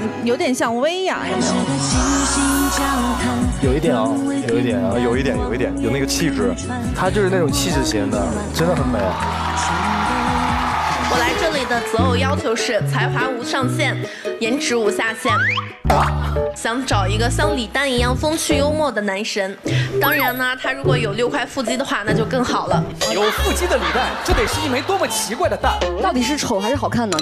像，有点像薇娅，有没有？有一点哦，有一点啊，有一点，有一点，有那个气质，她就是那种气质型的，真的很美。我来这里的择偶要求是才华无上限，颜值无下限。想找一个像李诞一样风趣幽默的男神，当然呢，他如果有六块腹肌的话，那就更好了。有腹肌的李诞，这得是一枚多么奇怪的蛋？到底是丑还是好看呢？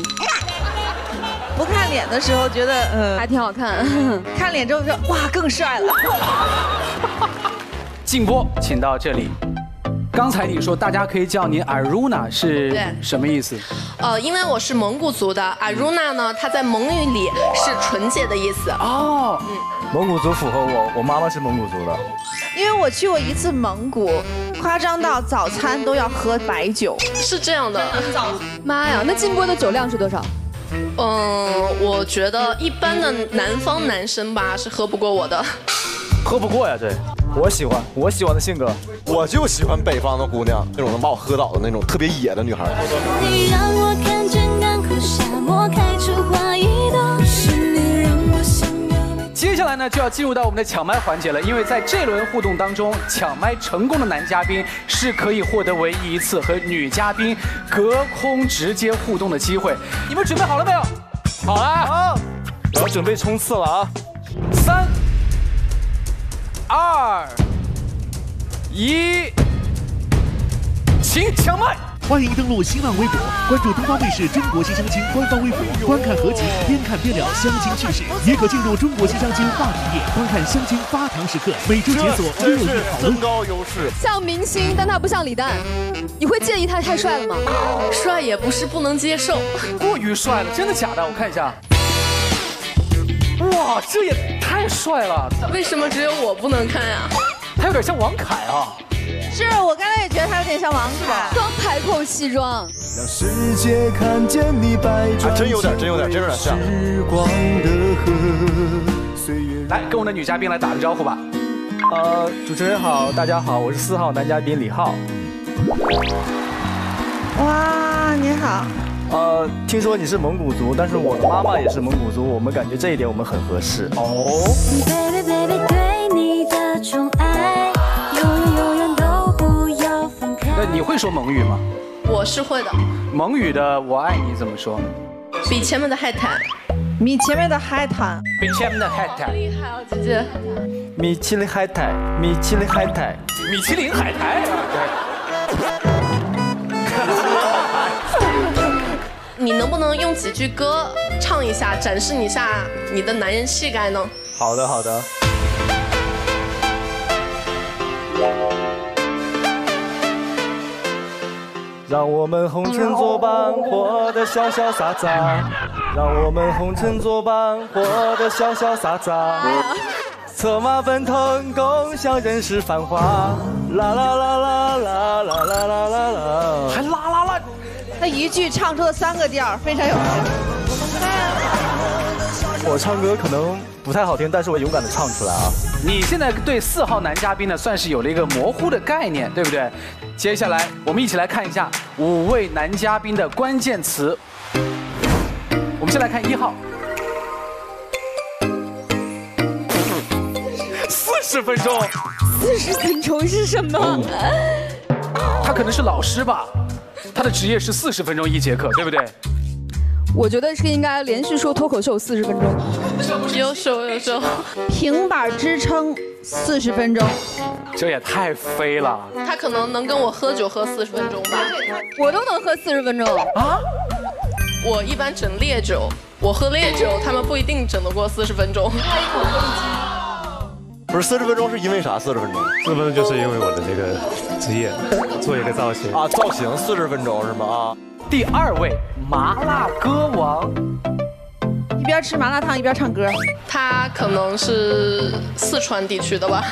不看脸的时候觉得，嗯，还挺好看。看脸之后说，哇，更帅了。静波，请到这里。刚才你说大家可以叫你 Aruna 是什么意思？呃，因为我是蒙古族的，Aruna 呢，它在蒙语里是纯洁的意思。哦，嗯，蒙古族符合我，我妈妈是蒙古族的。因为我去过一次蒙古，夸张到早餐都要喝白酒，是这样的。早妈呀，那静波的酒量是多少？嗯，我觉得一般的南方男生吧是喝不过我的。喝不过呀，这。我喜欢我喜欢的性格，我就喜欢北方的姑娘，那种能把我喝倒的那种特别野的女孩。接下来呢，就要进入到我们的抢麦环节了，因为在这轮互动当中，抢麦成功的男嘉宾是可以获得唯一一次和女嘉宾隔空直接互动的机会。你们准备好了没有？好了，好，我要准备冲刺了啊！三。二一，请抢麦！欢迎登录新浪微博，关注东方卫视中国新相亲官方微博，观看合集，边看边聊相亲趣事，也可进入中国新相亲话题页，观看相亲发糖时刻，每周解锁热议讨论。身高优势，像明星，但他不像李诞，你会介意他太帅了吗？帅也不是不能接受，过于帅了，真的假的？我看一下。哇，这也太帅了！为什么只有我不能看呀？他有点像王凯啊。是我刚才也觉得他有点像王凯，双排扣西装。让世界看见你百转真有点，真有点，真有点像。来，跟我们的女嘉宾来打个招呼吧。呃，主持人好，大家好，我是四号男嘉宾李浩。哇，你好。呃，听说你是蒙古族，但是我的妈妈也是蒙古族，我们感觉这一点我们很合适哦。你会说蒙语吗？我是会的。蒙语的我爱你怎么说？比前面的还坦。米前面的还坦。比前面的还坦。厉害哦，姐姐。米其林海苔，米其林海苔，米其林海苔。你能不能用几句歌唱一下，展示一下你的男人气概呢？好的，好的。让我们红尘作伴，活得潇潇洒洒。让我们红尘作伴，活得潇潇洒洒。策马奔腾，共享人世繁华。啦啦啦啦啦啦啦啦啦啦，还啦啦啦。那一句唱出了三个调，非常有。我唱歌可能不太好听，但是我勇敢的唱出来啊！你现在对四号男嘉宾呢，算是有了一个模糊的概念，对不对？接下来我们一起来看一下五位男嘉宾的关键词。我们先来看一号，四十分钟，四十分钟是什么？他可能是老师吧。他的职业是四十分钟一节课，对不对？我觉得是应该连续说脱口秀四十分钟。有手有手，平板支撑四十分钟，这也太飞了。他可能能跟我喝酒喝四十分钟吧，我都能喝四十分钟啊。我一般整烈酒，我喝烈酒，他们不一定整得过四十分钟。不是四十分钟是因为啥？四十分钟，四十分钟就是因为我的这个职业，做一个造型啊，造型四十分钟是吗？啊，第二位麻辣歌王，一边吃麻辣烫一边唱歌，他可能是四川地区的吧？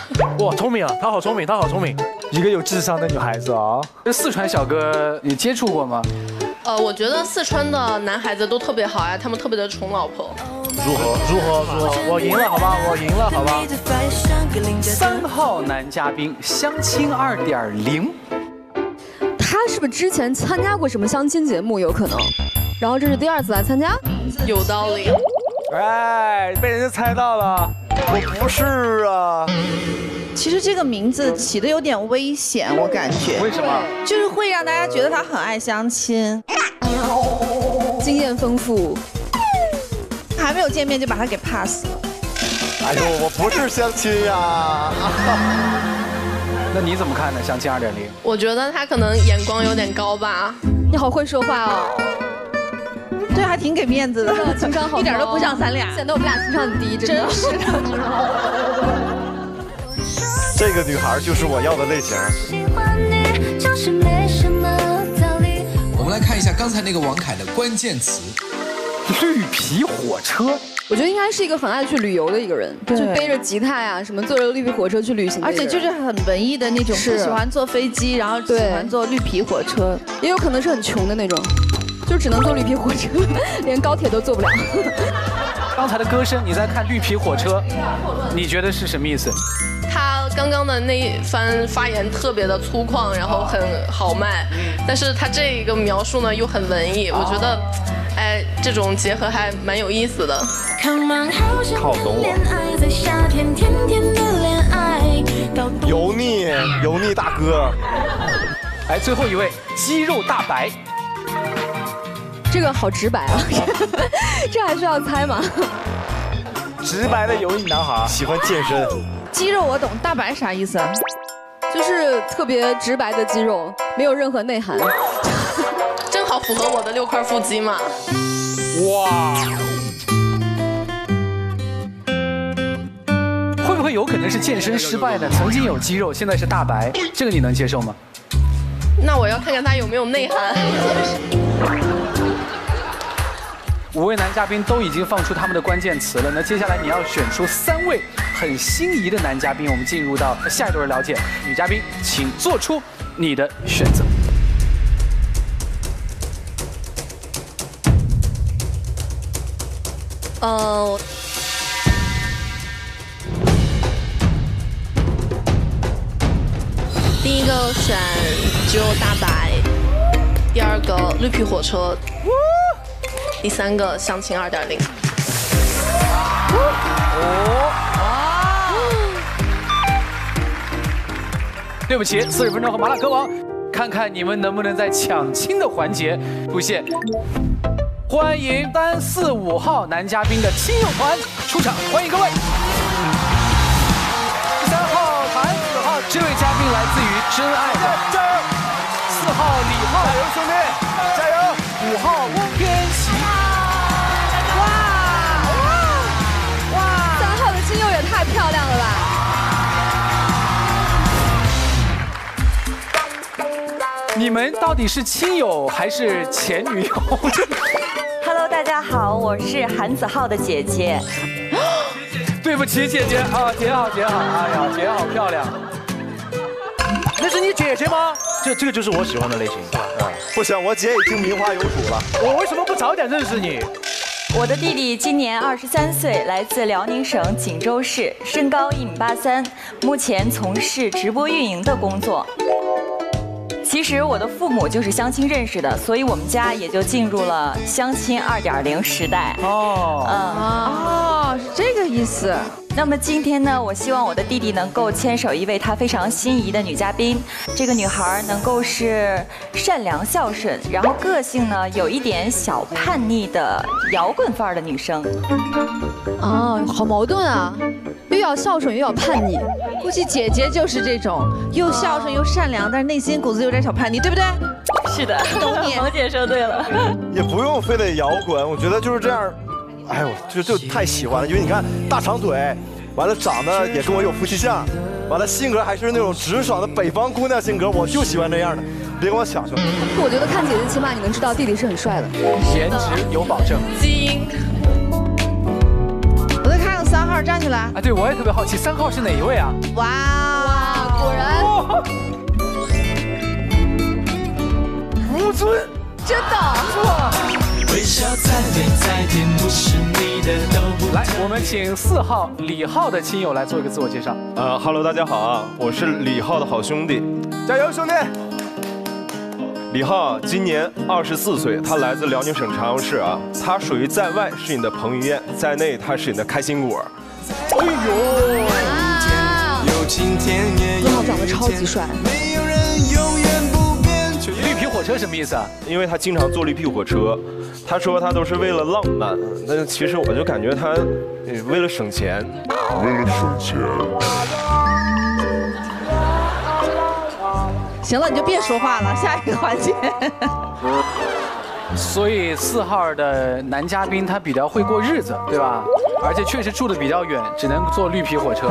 哇，聪明啊，他好聪明，他好聪明，一个有智商的女孩子啊。这四川小哥你接触过吗？呃，我觉得四川的男孩子都特别好呀，他们特别的宠老婆。如何？如何？如何？我赢了，好吧，我赢了，好吧。三号男嘉宾相亲二点零，他是不是之前参加过什么相亲节目？有可能，然后这是第二次来参加，有道理。哎，被人家猜到了，我不是啊。其实这个名字起的有点危险，我感觉。为什么？就是会让大家觉得他很爱相亲，经验丰富，还没有见面就把他给 pass 了。哎呦，我不是相亲呀。那你怎么看呢？相亲二点零？我觉得他可能眼光有点高吧。你好会说话哦。对，还挺给面子的，情商好，一点都不像咱俩，显得我们俩情商很低，真是的。这个女孩就是我要的类型。我们来看一下刚才那个王凯的关键词：绿皮火车。我觉得应该是一个很爱去旅游的一个人，就背着吉他呀，什么坐着绿皮火车去旅行，而且就是很文艺的那种，是喜欢坐飞机，然后喜欢坐绿皮火车，也有可能是很穷的那种，就只能坐绿皮火车，连高铁都坐不了。刚才的歌声，你在看绿皮火车，你觉得是什么意思？他刚刚的那一番发言特别的粗犷，然后很豪迈，但是他这一个描述呢又很文艺，我觉得，哎，这种结合还蛮有意思的。好懂我。油腻油腻大哥。哎，最后一位肌肉大白。这个好直白啊，这还需要猜吗？直白的油腻男孩，喜欢健身。肌肉我懂，大白啥意思？就是特别直白的肌肉，没有任何内涵。正好符合我的六块腹肌嘛。哇！会不会有可能是健身失败的？曾经有肌肉，现在是大白，这个你能接受吗？那我要看看他有没有内涵。五位男嘉宾都已经放出他们的关键词了，那接下来你要选出三位很心仪的男嘉宾，我们进入到下一轮了解。女嘉宾，请做出你的选择。呃，第一个选肌肉大白，第二个绿皮火车。第三个相亲二点零。对不起，四十分钟和麻辣歌王，看看你们能不能在抢亲的环节出现。欢迎三四五号男嘉宾的亲友团出场，欢迎各位。第三号谭子浩，这位嘉宾来自于真爱的，加油！四号李浩，加油兄弟，加油！五号汪天你们到底是亲友还是前女友？Hello，大家好，我是韩子浩的姐姐。对不起，姐姐啊，姐好，姐好，哎呀，姐好漂亮。那是你姐姐吗？这这个就是我喜欢的类型。不行，我姐已经名花有主了。我为什么不早点认识你？我的弟弟今年二十三岁，来自辽宁省锦州市，身高一米八三，目前从事直播运营的工作。其实我的父母就是相亲认识的，所以我们家也就进入了相亲二点零时代。哦，嗯，哦，是这个意思。那么今天呢，我希望我的弟弟能够牵手一位他非常心仪的女嘉宾。这个女孩能够是善良孝顺，然后个性呢有一点小叛逆的摇滚范儿的女生。哦，好矛盾啊，又要孝顺又要叛逆。估计姐姐就是这种，又孝顺又善良，但是内心骨子有点小叛逆，对不对？是的，萌 姐说对了。也不用非得摇滚，我觉得就是这样。哎呦，就就太喜欢了，因为你看大长腿，完了长得也跟我有夫妻相，完了性格还是那种直爽的北方姑娘性格，我就喜欢这样的，别跟我抢去。我觉得看姐姐，起码你能知道弟弟是很帅的，颜值有保证，基因。我再看看三号站起来。啊，对，我也特别好奇，三号是哪一位啊？哇哇，果然。吴尊，真的。哇。来，我们请四号李浩的亲友来做一个自我介绍。呃，Hello，大家好啊，我是李浩的好兄弟，加油，兄弟！李浩今年二十四岁，他来自辽宁省朝阳市啊。他属于在外是你的彭于晏，在内他是你的开心果。哎呦！李浩长得超级帅。这什么意思啊？因为他经常坐绿皮火车，他说他都是为了浪漫，那其实我就感觉他为了省钱，为了省钱。行了，你就别说话了，下一个环节。所以四号的男嘉宾他比较会过日子，对吧？而且确实住的比较远，只能坐绿皮火车。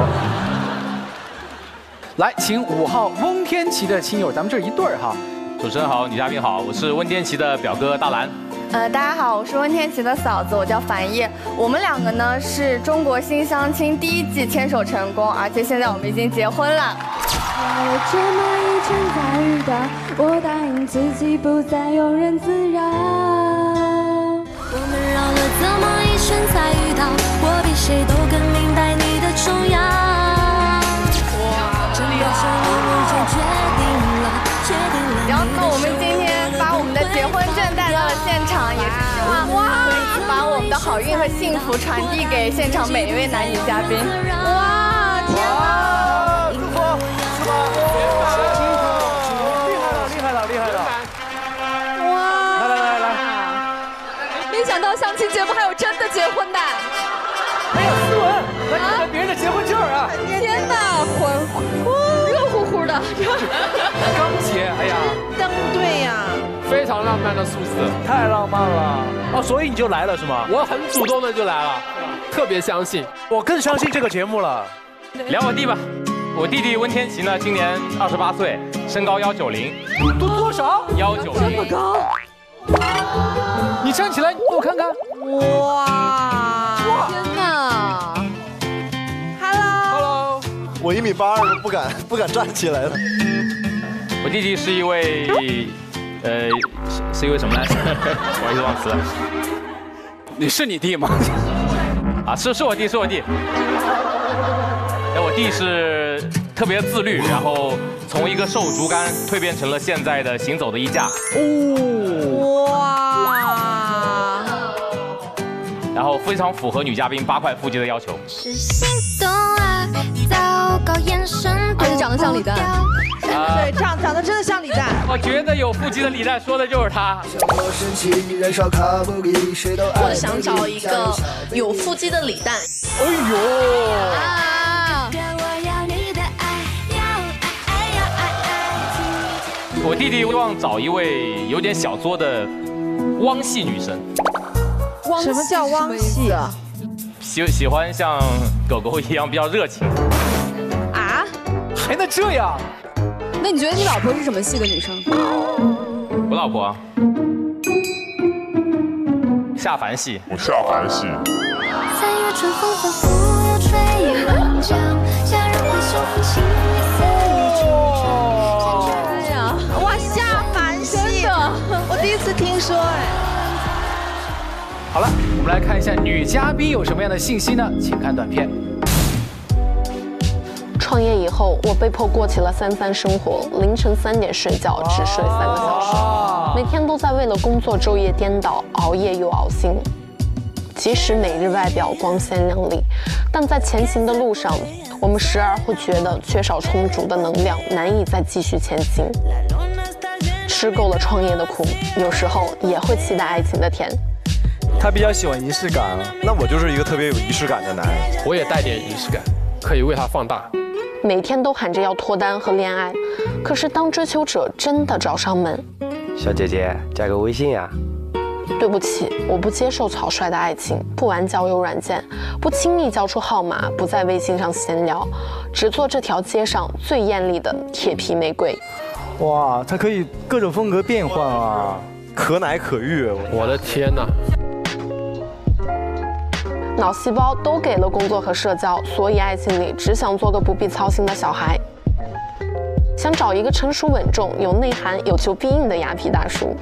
来，请五号翁天琪的亲友，咱们这一对儿哈。主持人好，女嘉宾好，我是温天琪的表哥大蓝。呃，大家好，我是温天琪的嫂子，我叫樊烨。我们两个呢是中国新相亲第一季牵手成功，而且现在我们已经结婚了。我这么一生才遇到，我答应自己不再庸人自扰。我们绕了这么一圈才遇到，我比谁都更明白你的重要。然后那我们今天把我们的结婚证带到了现场，也是希望可以把我们的好运和幸福传递给现场每一位男女嘉宾。哇，天哪！祝福，祝福，厉害了，厉害了，厉害了！哇！来来来来，没想到相亲节目还有真的结婚的。没有斯文，来看看别人的结婚证啊！天哪，欢呼，热乎乎的。浪漫的数字，太浪漫了。哦，所以你就来了是吗？我很主动的就来了，特别相信，我更相信这个节目了。聊我弟吧，我弟弟温天琪呢，今年二十八岁，身高幺九零。多多少？幺九零。这么高？你站起来，给我看看。哇！天哪！Hello。Hello。我一米八二都不敢不敢站起来了。我弟弟是一位，呃，是是一位什么来着？我一直忘词了。你是你弟吗？啊，是是我弟，是我弟。哎，我弟是特别自律，然后从一个瘦竹竿蜕变成了现在的行走的衣架。哦，哇！然后非常符合女嘉宾八块腹肌的要求。是糟糕眼神。而且长得像李诞。对，长长得真的像李诞。我觉得有腹肌的李诞说的就是他。我想找一个有腹肌的李诞。哎呦！啊！我弟弟希望找一位有点小作的汪系女神。什么叫汪系啊？喜喜欢像狗狗一样比较热情。啊？还能这样？那你觉得你老婆是什么系的女生？我老婆下凡系。我下凡系。哇，下凡系的，我第一次听说哎。好了，我们来看一下女嘉宾有什么样的信息呢？请看短片。创业以后，我被迫过起了三餐生活，凌晨三点睡觉，只睡三个小时，每天都在为了工作昼夜颠倒，熬夜又熬心。即使每日外表光鲜亮丽，但在前行的路上，我们时而会觉得缺少充足的能量，难以再继续前行。吃够了创业的苦，有时候也会期待爱情的甜。他比较喜欢仪式感啊，那我就是一个特别有仪式感的男人。我也带点仪式感，可以为他放大。每天都喊着要脱单和恋爱，可是当追求者真的找上门，小姐姐加个微信呀。对不起，我不接受草率的爱情，不玩交友软件，不轻易交出号码，不在微信上闲聊，只做这条街上最艳丽的铁皮玫瑰。哇，它可以各种风格变换啊，可奶可欲。我的天哪！脑细胞都给了工作和社交，所以爱情里只想做个不必操心的小孩，想找一个成熟稳重、有内涵、有求必应的雅痞大叔。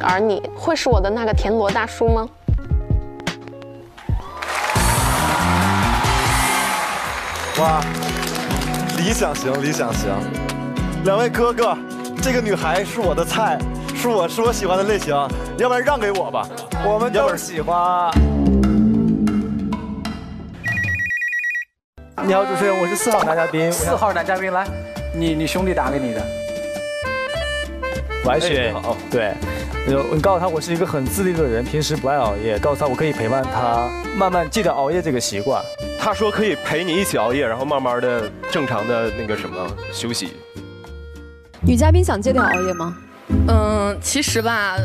而你会是我的那个田螺大叔吗？哇，理想型，理想型。两位哥哥，这个女孩是我的菜，是我是我喜欢的类型，要不然让给我吧。我们都喜欢。你好，主持人，我是四号男嘉宾。四号男嘉宾来，你你兄弟打给你的。完雪，哦，对，你告诉他我是一个很自律的人，平时不爱熬夜，告诉他我可以陪伴他慢慢戒掉熬夜这个习惯。他说可以陪你一起熬夜，然后慢慢的正常的那个什么休息。女嘉宾想戒掉熬夜吗？嗯，其实吧，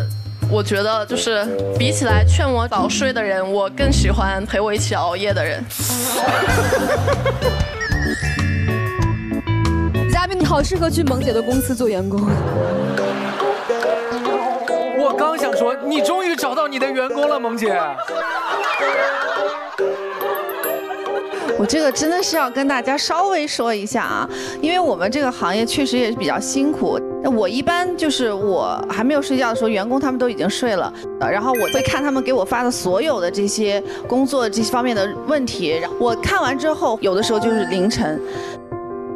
我觉得就是比起来劝我早睡的人，我更喜欢陪我一起熬夜的人。嘉宾，你好适合去萌姐的公司做员工。我刚想说，你终于找到你的员工了，萌姐。我这个真的是要跟大家稍微说一下啊，因为我们这个行业确实也是比较辛苦。我一般就是我还没有睡觉的时候，员工他们都已经睡了，然后我会看他们给我发的所有的这些工作这些方面的问题，我看完之后，有的时候就是凌晨。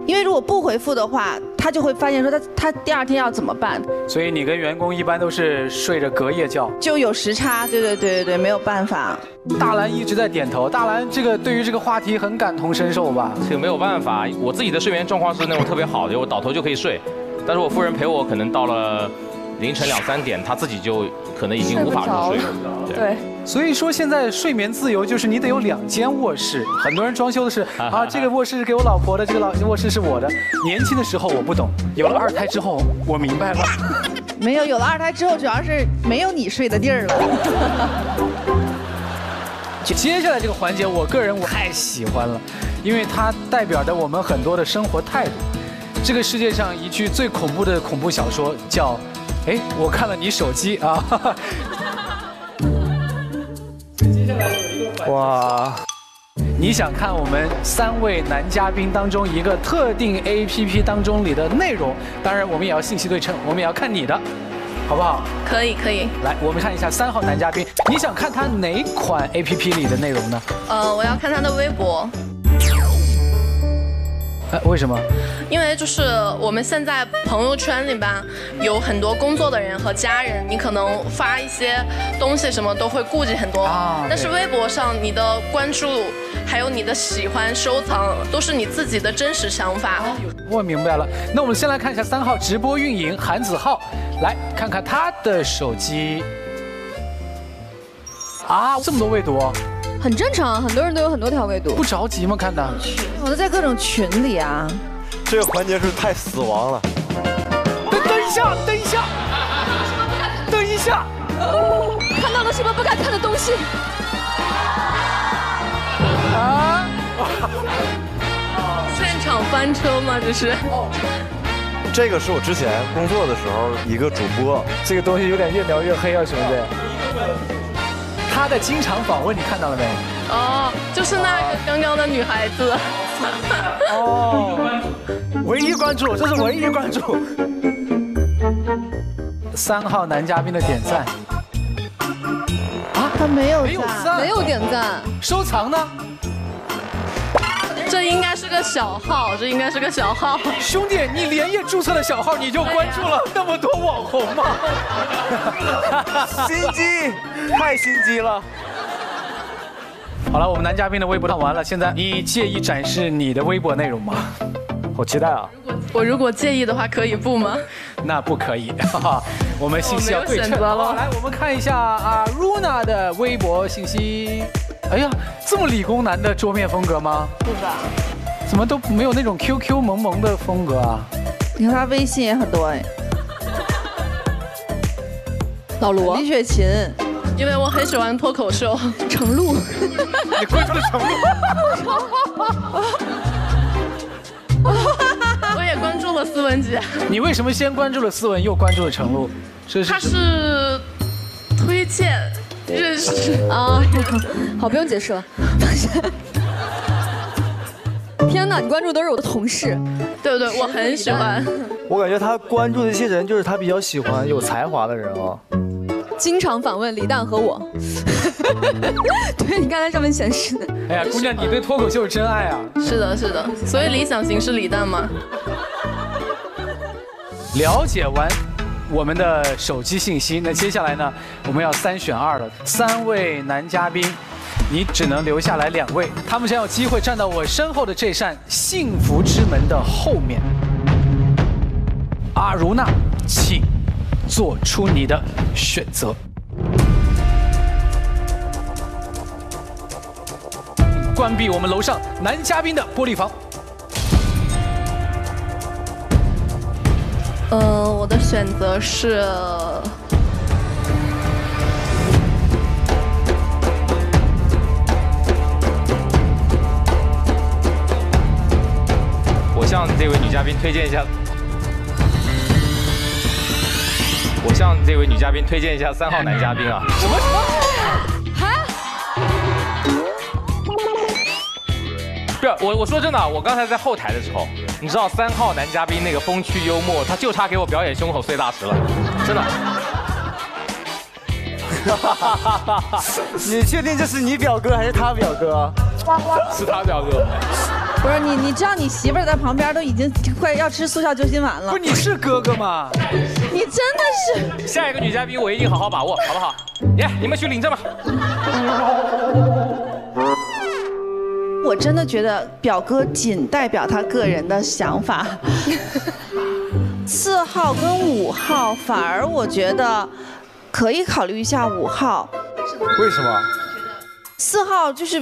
因为如果不回复的话，他就会发现说他他第二天要怎么办。所以你跟员工一般都是睡着隔夜觉，就有时差。对对对对对，没有办法。大兰一直在点头，大兰这个对于这个话题很感同身受吧？这个没有办法，我自己的睡眠状况是那种特别好的，我倒头就可以睡，但是我夫人陪我可能到了凌晨两三点，他自己就可能已经无法入睡了。对。所以说现在睡眠自由就是你得有两间卧室，很多人装修的是 啊，这个卧室是给我老婆的，这个老卧室是我的。年轻的时候我不懂，有了二胎之后我明白了。没有，有了二胎之后主要是没有你睡的地儿了。接下来这个环节，我个人我太喜欢了，因为它代表着我们很多的生活态度。这个世界上一句最恐怖的恐怖小说叫，哎，我看了你手机啊。哇！你想看我们三位男嘉宾当中一个特定 APP 当中里的内容？当然，我们也要信息对称，我们也要看你的，好不好？可以，可以。来，我们看一下三号男嘉宾，你想看他哪款 APP 里的内容呢？呃，我要看他的微博。哎，为什么？因为就是我们现在朋友圈里边有很多工作的人和家人，你可能发一些东西什么都会顾忌很多。啊。但是微博上你的关注，还有你的喜欢、收藏，都是你自己的真实想法。我明白了。那我们先来看一下三号直播运营韩子浩，来看看他的手机。啊，这么多未读。很正常，很多人都有很多条未读。不着急吗？看的，我都在各种群里啊。这个环节是太死亡了。等等一下，等一下，等一下，看到了什么不敢看的东西？啊？现场翻车吗？这是？这个是我之前工作的时候一个主播，这个东西有点越描越黑啊，兄弟。他的经常访问你看到了没？哦，就是那个刚刚的女孩子。哦，唯一关注，这是唯一关注。三号男嘉宾的点赞。啊，他没有赞，没有点赞。收藏呢？这应该是个小号，这应该是个小号。兄弟，你连夜注册了小号，你就关注了那么多网红吗？心机，太心机了。好了，我们男嘉宾的微博看完了，现在你介意展示你的微博内容吗？好期待啊！我如果介意的话，可以不吗？那不可以，哈 哈我们信息要对称。来，我们看一下啊，Runa 的微博信息。哎呀，这么理工男的桌面风格吗？是吧？怎么都没有那种 QQ 萌萌的风格啊？你看他微信也很多哎。老罗，李雪琴，因为我很喜欢脱口秀。程璐，你关注了程璐？我也关注了思文姐。你为什么先关注了思文，又关注了程璐？他是推荐。认识啊，好，不用解释了。天哪，你关注都是我的同事，对不对？我很喜欢。我感觉他关注的一些人，就是他比较喜欢有才华的人哦。经常访问李诞和我。对你刚才上面显示的。哎呀，姑娘，你对脱口秀是真爱啊！是的，是的。所以理想型是李诞吗？了解完我们的手机信息，那接下来呢，我们要三选二了。三位男嘉宾，你只能留下来两位，他们将有机会站到我身后的这扇幸福之门的后面。阿如娜，请做出你的选择。关闭我们楼上男嘉宾的玻璃房。呃，我的选择是，我向这位女嘉宾推荐一下，我向这位女嘉宾推荐一下三号男嘉宾啊。什么什么？不是我，我说真的啊，我刚才在后台的时候，你知道三号男嘉宾那个风趣幽默，他就差给我表演胸口碎大石了，真的。你确定这是你表哥还是他表哥？是他表哥。不是你，你知道你媳妇儿在旁边都已经快要吃速效救心丸了。不，你是哥哥吗？你真的是。下一个女嘉宾我一定好好把握，好不好？耶，你们去领证吧。我真的觉得表哥仅代表他个人的想法，四号跟五号反而我觉得可以考虑一下五号。为什么？四号就是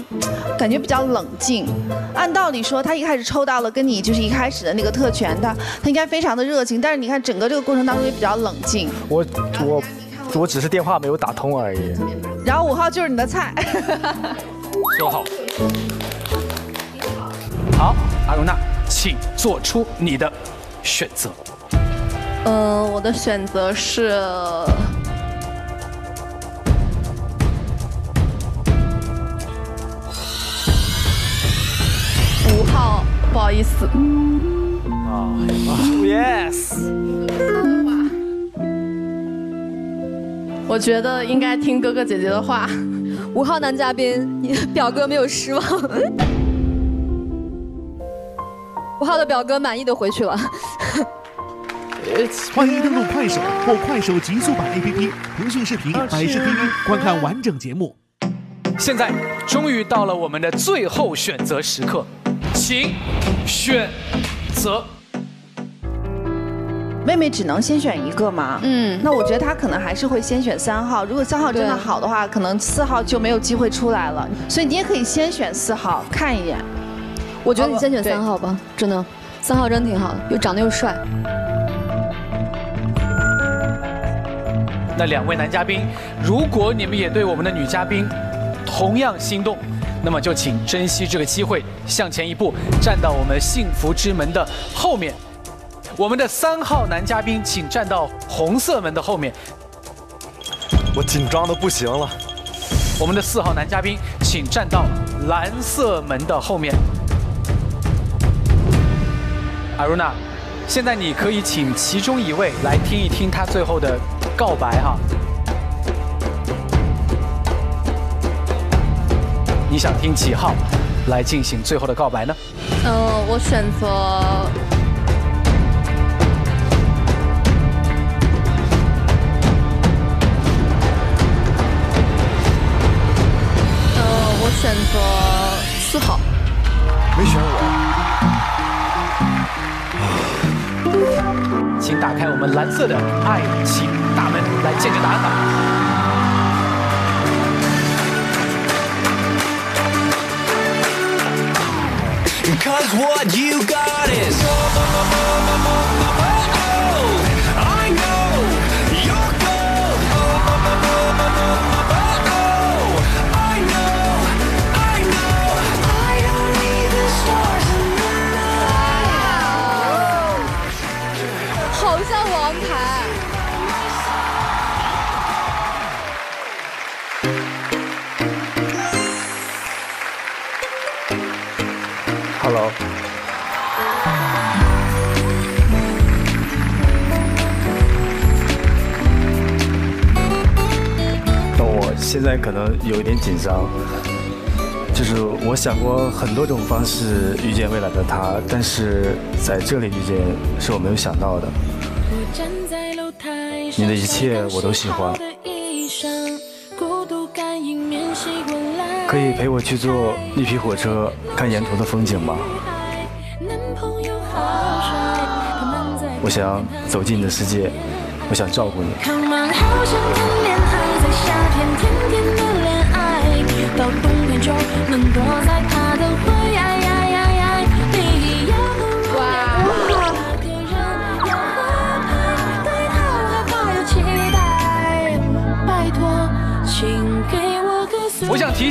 感觉比较冷静，按道理说他一开始抽到了跟你就是一开始的那个特权，他他应该非常的热情，但是你看整个这个过程当中也比较冷静。我我我只是电话没有打通而已。然后五号就是你的菜。说好。好，阿如娜，请做出你的选择。呃，我的选择是五号，不好意思。啊，yes。我觉得应该听哥哥姐姐的话。五号男嘉宾，你表哥没有失望。五号的表哥满意的回去了。欢迎 登录快手或快手极速版 APP、腾讯视频、百视 TV 观看完整节目。现在终于到了我们的最后选择时刻，请选择。妹妹只能先选一个吗？嗯，那我觉得她可能还是会先选三号。如果三号真的好的话，可能四号就没有机会出来了。所以你也可以先选四号看一眼。我觉得你先选三号吧，真的，三号真挺好的，又长得又帅。那两位男嘉宾，如果你们也对我们的女嘉宾同样心动，那么就请珍惜这个机会，向前一步，站到我们幸福之门的后面。我们的三号男嘉宾，请站到红色门的后面。我紧张的不行了。我们的四号男嘉宾，请站到蓝色门的后面。阿如娜，现在你可以请其中一位来听一听他最后的告白哈。你想听几号来进行最后的告白呢？嗯，我选择。我选择四号，没选我。请打开我们蓝色的爱情大门，来见证答案吧。Cause what you got is 现在可能有一点紧张，就是我想过很多种方式遇见未来的他，但是在这里遇见是我没有想到的，你的一切我都喜欢，可以陪我去坐绿皮火车看沿途的风景吗？我想走进你的世界，我想照顾你。夏天甜甜的恋爱到冬天就能躲在他的怀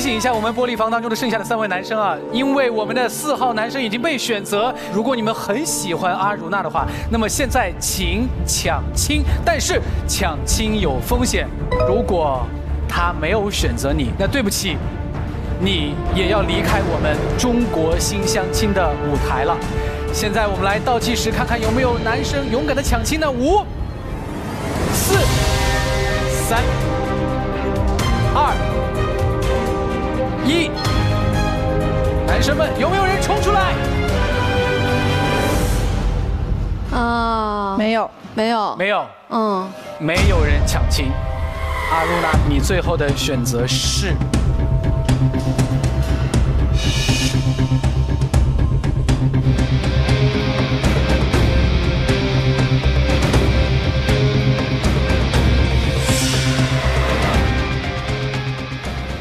醒一下我们玻璃房当中的剩下的三位男生啊，因为我们的四号男生已经被选择。如果你们很喜欢阿如娜的话，那么现在请抢亲，但是抢亲有风险。如果他没有选择你，那对不起，你也要离开我们中国新相亲的舞台了。现在我们来倒计时，看看有没有男生勇敢的抢亲呢？五、四、三、二、一，男生们有没有人冲出来？啊，没有，没有，没有，嗯，没有人抢亲。阿露娜，你最后的选择是？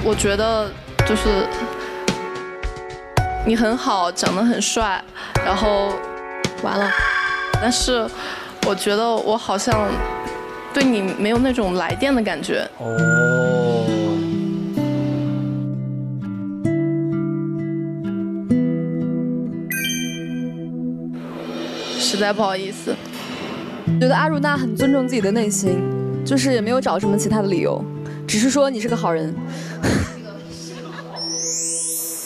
我觉得就是你很好，长得很帅，然后完了，但是我觉得我好像。对你没有那种来电的感觉哦，实在不好意思。觉得阿如娜很尊重自己的内心，就是也没有找什么其他的理由，只是说你是个好人。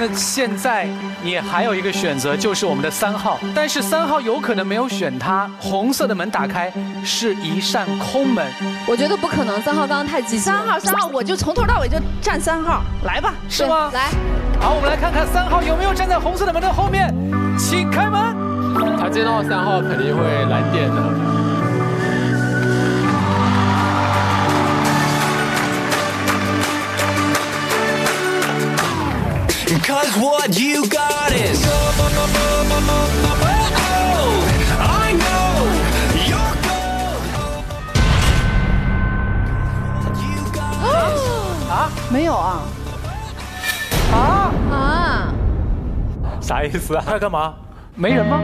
那现在你还有一个选择，就是我们的三号，但是三号有可能没有选他。红色的门打开是一扇空门，我觉得不可能。三号刚刚太积极。三号，三号，我就从头到尾就站三号，来吧，是吗？来，好，我们来看看三号有没有站在红色的门的后面，请开门。他见到三号肯定会来电的。Cause what you got is I know you're gold 啊？没有啊？啊啊？啥意思啊？他干嘛？没人吗？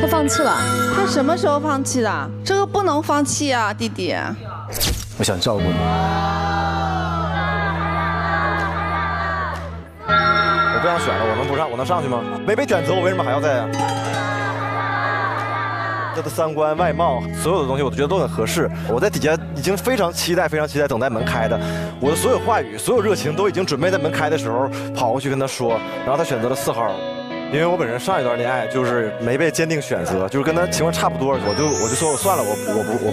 他放弃了？他什么时候放弃的？这个不能放弃啊，弟弟。我想照顾你。不让选了，我能不上？我能上去吗？没被选择，我为什么还要在啊？他的三观、外貌，所有的东西，我都觉得都很合适。我在底下已经非常期待、非常期待等待门开的。我的所有话语、所有热情都已经准备在门开的时候跑过去跟他说。然后他选择了四号，因为我本人上一段恋爱就是没被坚定选择，就是跟他情况差不多，我就我就说我算了，我我不我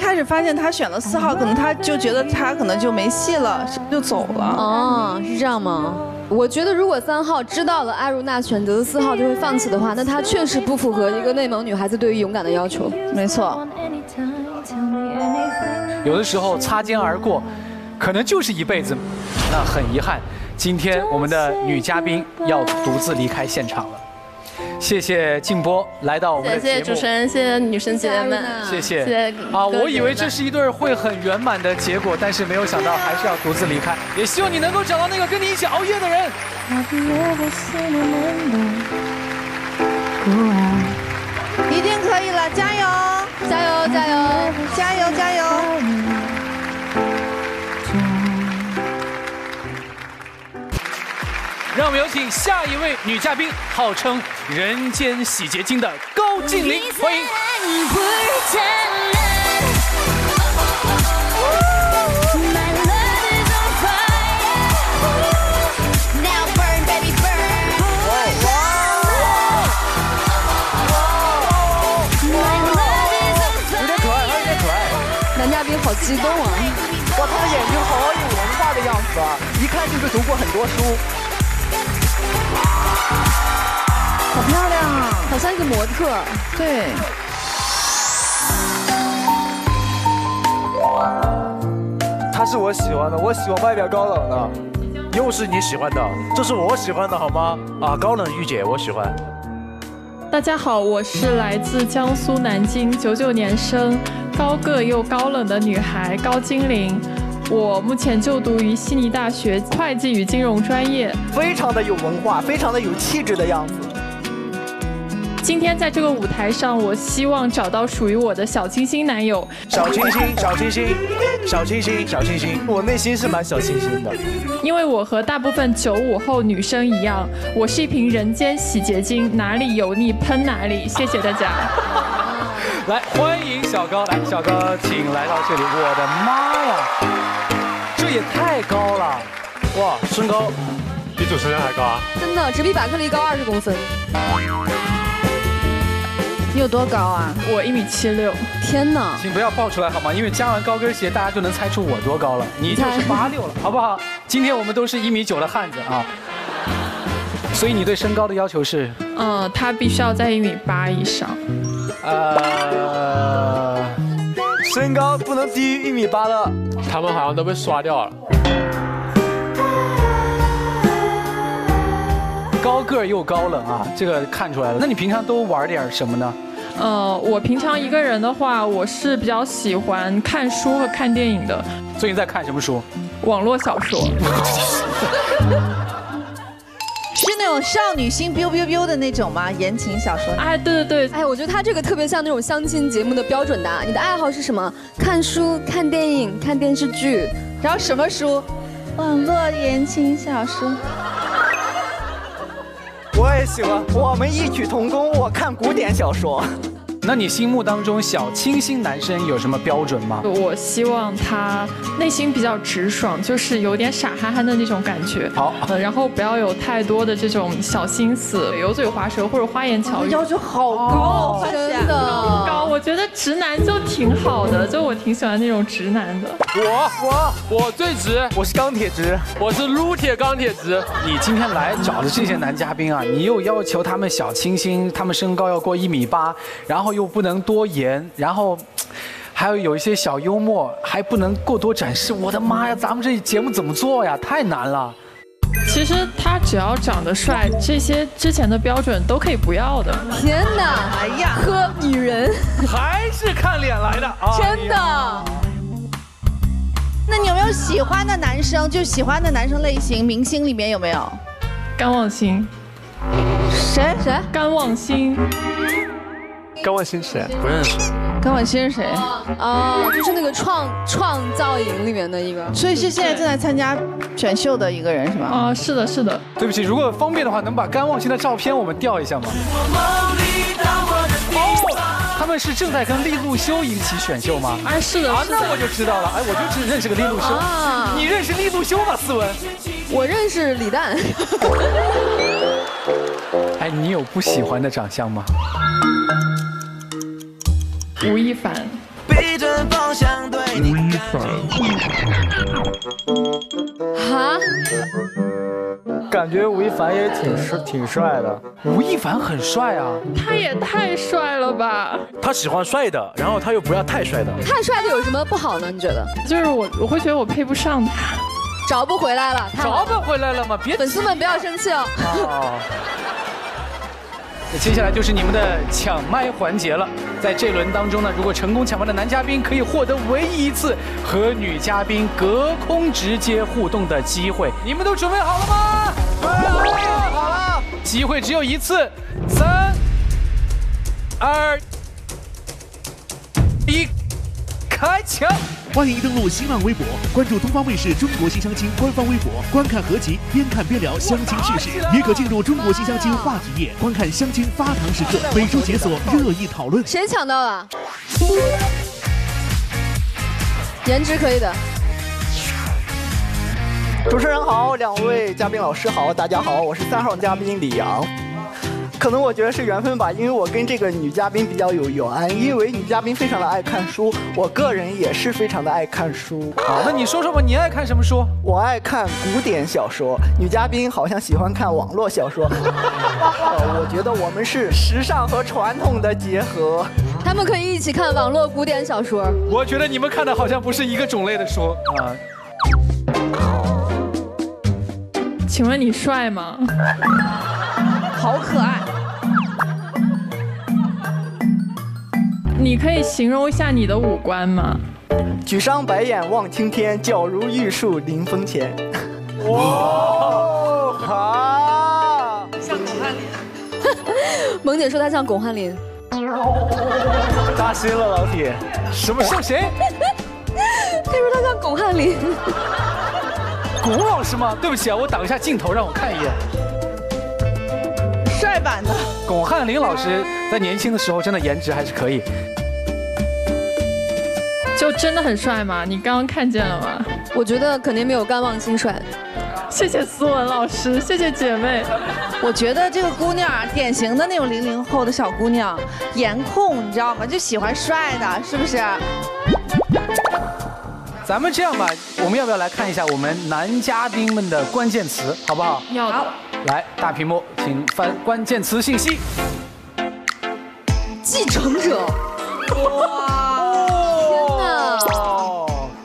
开始发现他选了四号，可能他就觉得他可能就没戏了，就走了。哦，是这样吗？我觉得如果三号知道了艾如娜选择的四号就会放弃的话，那他确实不符合一个内蒙女孩子对于勇敢的要求。没错。有的时候擦肩而过，可能就是一辈子。那很遗憾，今天我们的女嘉宾要独自离开现场了。谢谢静波来到我们的节目，谢谢主持人，谢谢女神姐姐们，谢谢，谢谢啊！我以为这是一对会很圆满的结果，但是没有想到还是要独自离开。也希望你能够找到那个跟你一起熬夜的人。一定可以了，加油，加油，加油，加油，加油！让我们有请下一位女嘉宾，号称人间洗洁精的高婧绫，欢迎。有点可爱，还有点可爱。男嘉宾好激动啊！哇，他的眼睛好有文化的样子啊，一看就是读过很多书。好漂亮啊，好像一个模特。对。他是我喜欢的，我喜欢外表高冷的。又是你喜欢的，这是我喜欢的好吗？啊，高冷御姐我喜欢。大家好，我是来自江苏南京，九九年生，高个又高冷的女孩高精灵。我目前就读于悉尼大学会计与金融专业，非常的有文化，非常的有气质的样子。今天在这个舞台上，我希望找到属于我的小清新男友。小清新，小清新，小清新，小清新。我内心是蛮小清新的，因为我和大部分九五后女生一样，我是一瓶人间洗洁精，哪里油腻喷哪里。谢谢大家。来，欢迎小高，来，小高，请来到这里。我的妈呀，这也太高了，哇，身高比主持人还高啊！真的，只比百克力高二十公分。你有多高啊？我一米七六。天哪！请不要爆出来好吗？因为加完高跟鞋，大家就能猜出我多高了。你就是八六了，好不好？今天我们都是一米九的汉子啊。所以你对身高的要求是？嗯，他必须要在一米八以上。呃，身高不能低于一米八的。他们好像都被刷掉了。高个儿又高冷啊，这个看出来了。那你平常都玩点什么呢？呃，我平常一个人的话，我是比较喜欢看书和看电影的。最近在看什么书？网络小说。是那种少女心 biu biu biu 的那种吗？言情小说？哎，对对对，哎，我觉得他这个特别像那种相亲节目的标准答案。你的爱好是什么？看书、看电影、看电视剧，然后什么书？网络言情小说。我也喜欢，我们异曲同工。我看古典小说。那你心目当中小清新男生有什么标准吗？我希望他内心比较直爽，就是有点傻憨憨的那种感觉。好，然后不要有太多的这种小心思，油嘴滑舌或者花言巧语。要求好高，真的高。我觉得直男就挺好的，就我挺喜欢那种直男的。我我我最直，我是钢铁直，我是撸铁钢铁直。你今天来找的这些男嘉宾啊，你又要求他们小清新，他们身高要过一米八，然后又不能多言，然后 还有有一些小幽默，还不能过多展示。我的妈呀，咱们这节目怎么做呀？太难了。其实他只要长得帅，这些之前的标准都可以不要的。天哪！哎呀，呵，女人还是看脸来的啊！真的。那你有没有喜欢的男生？就喜欢的男生类型，明星里面有没有？甘望星。谁谁？甘望星。甘望星是谁？不认识。高望星是谁？哦，就是那个创创造营里面的一个。所以是现在正在参加选秀的一个人是吧？啊，是的，是的。对不起，如果方便的话，能把甘望星的照片我们调一下吗？哦，他们是正在跟利路修一起选秀吗？哎，是的，啊，是的那我就知道了。哎，我就只认识个利路修。啊你认识利路修吗？思文？我认识李诞。哎，你有不喜欢的长相吗？吴亦凡。吴亦凡。哈？感觉吴亦凡也挺帅，挺帅的。吴亦凡很帅啊。他也太帅了吧！他喜欢帅的，然后他又不要太帅的。太帅的有什么不好呢？你觉得？就是我，我会觉得我配不上他。找不回来了，找不回来了吗？别，粉丝们不要生气哦。哦。那接下来就是你们的抢麦环节了。在这轮当中呢，如果成功抢麦的男嘉宾可以获得唯一一次和女嘉宾隔空直接互动的机会。你们都准备好了吗？准备好了，好了。机会只有一次，三、二、开抢！欢迎登录新浪微博，关注东方卫视中国新相亲官方微博，观看合集，边看边聊相亲趣事，也可进入中国新相亲话题页，观看相亲发糖时刻，每周解锁热议讨论。谁抢到了？颜值可以的。主持人好，两位嘉宾老师好，大家好，我是三号嘉宾李阳。可能我觉得是缘分吧，因为我跟这个女嘉宾比较有缘，因为女嘉宾非常的爱看书，我个人也是非常的爱看书。好，那你说说吧，你爱看什么书？我爱看古典小说，女嘉宾好像喜欢看网络小说。呃我觉得我们是时尚和传统的结合。他们可以一起看网络古典小说。我觉得你们看的好像不是一个种类的书啊。请问你帅吗？好可爱。你可以形容一下你的五官吗？举觞白眼望青天，皎如玉树临风前。哇，好，像巩汉林。萌姐说她像巩汉林。扎心了，老铁。什么像谁？她说他像巩汉林。巩老师吗？对不起啊，我挡一下镜头，让我看一眼。帅版的。巩汉林老师在年轻的时候真的颜值还是可以。就真的很帅吗？你刚刚看见了吗？我觉得肯定没有甘望星帅。谢谢思文老师，谢谢姐妹。我觉得这个姑娘啊，典型的那种零零后的小姑娘，颜控，你知道吗？就喜欢帅的，是不是？咱们这样吧，我们要不要来看一下我们男嘉宾们的关键词，好不好？要的。来，大屏幕，请翻关键词信息。继承者。哇！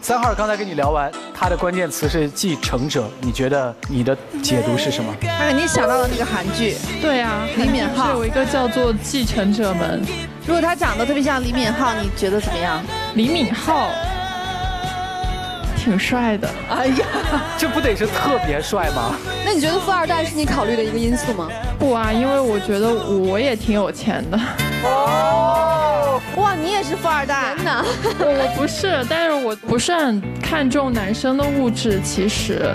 三号刚才跟你聊完，他的关键词是继承者，你觉得你的解读是什么？他肯定想到了那个韩剧。对啊，李敏镐有一个叫做《继承者们》。如果他长得特别像李敏镐，你觉得怎么样？李敏镐挺帅的。哎呀，这不得是特别帅吗？那你觉得富二代是你考虑的一个因素吗？不啊，因为我觉得我也挺有钱的。哦，哇，你也是富二代？真的？我不是，但是我不是很看重男生的物质，其实。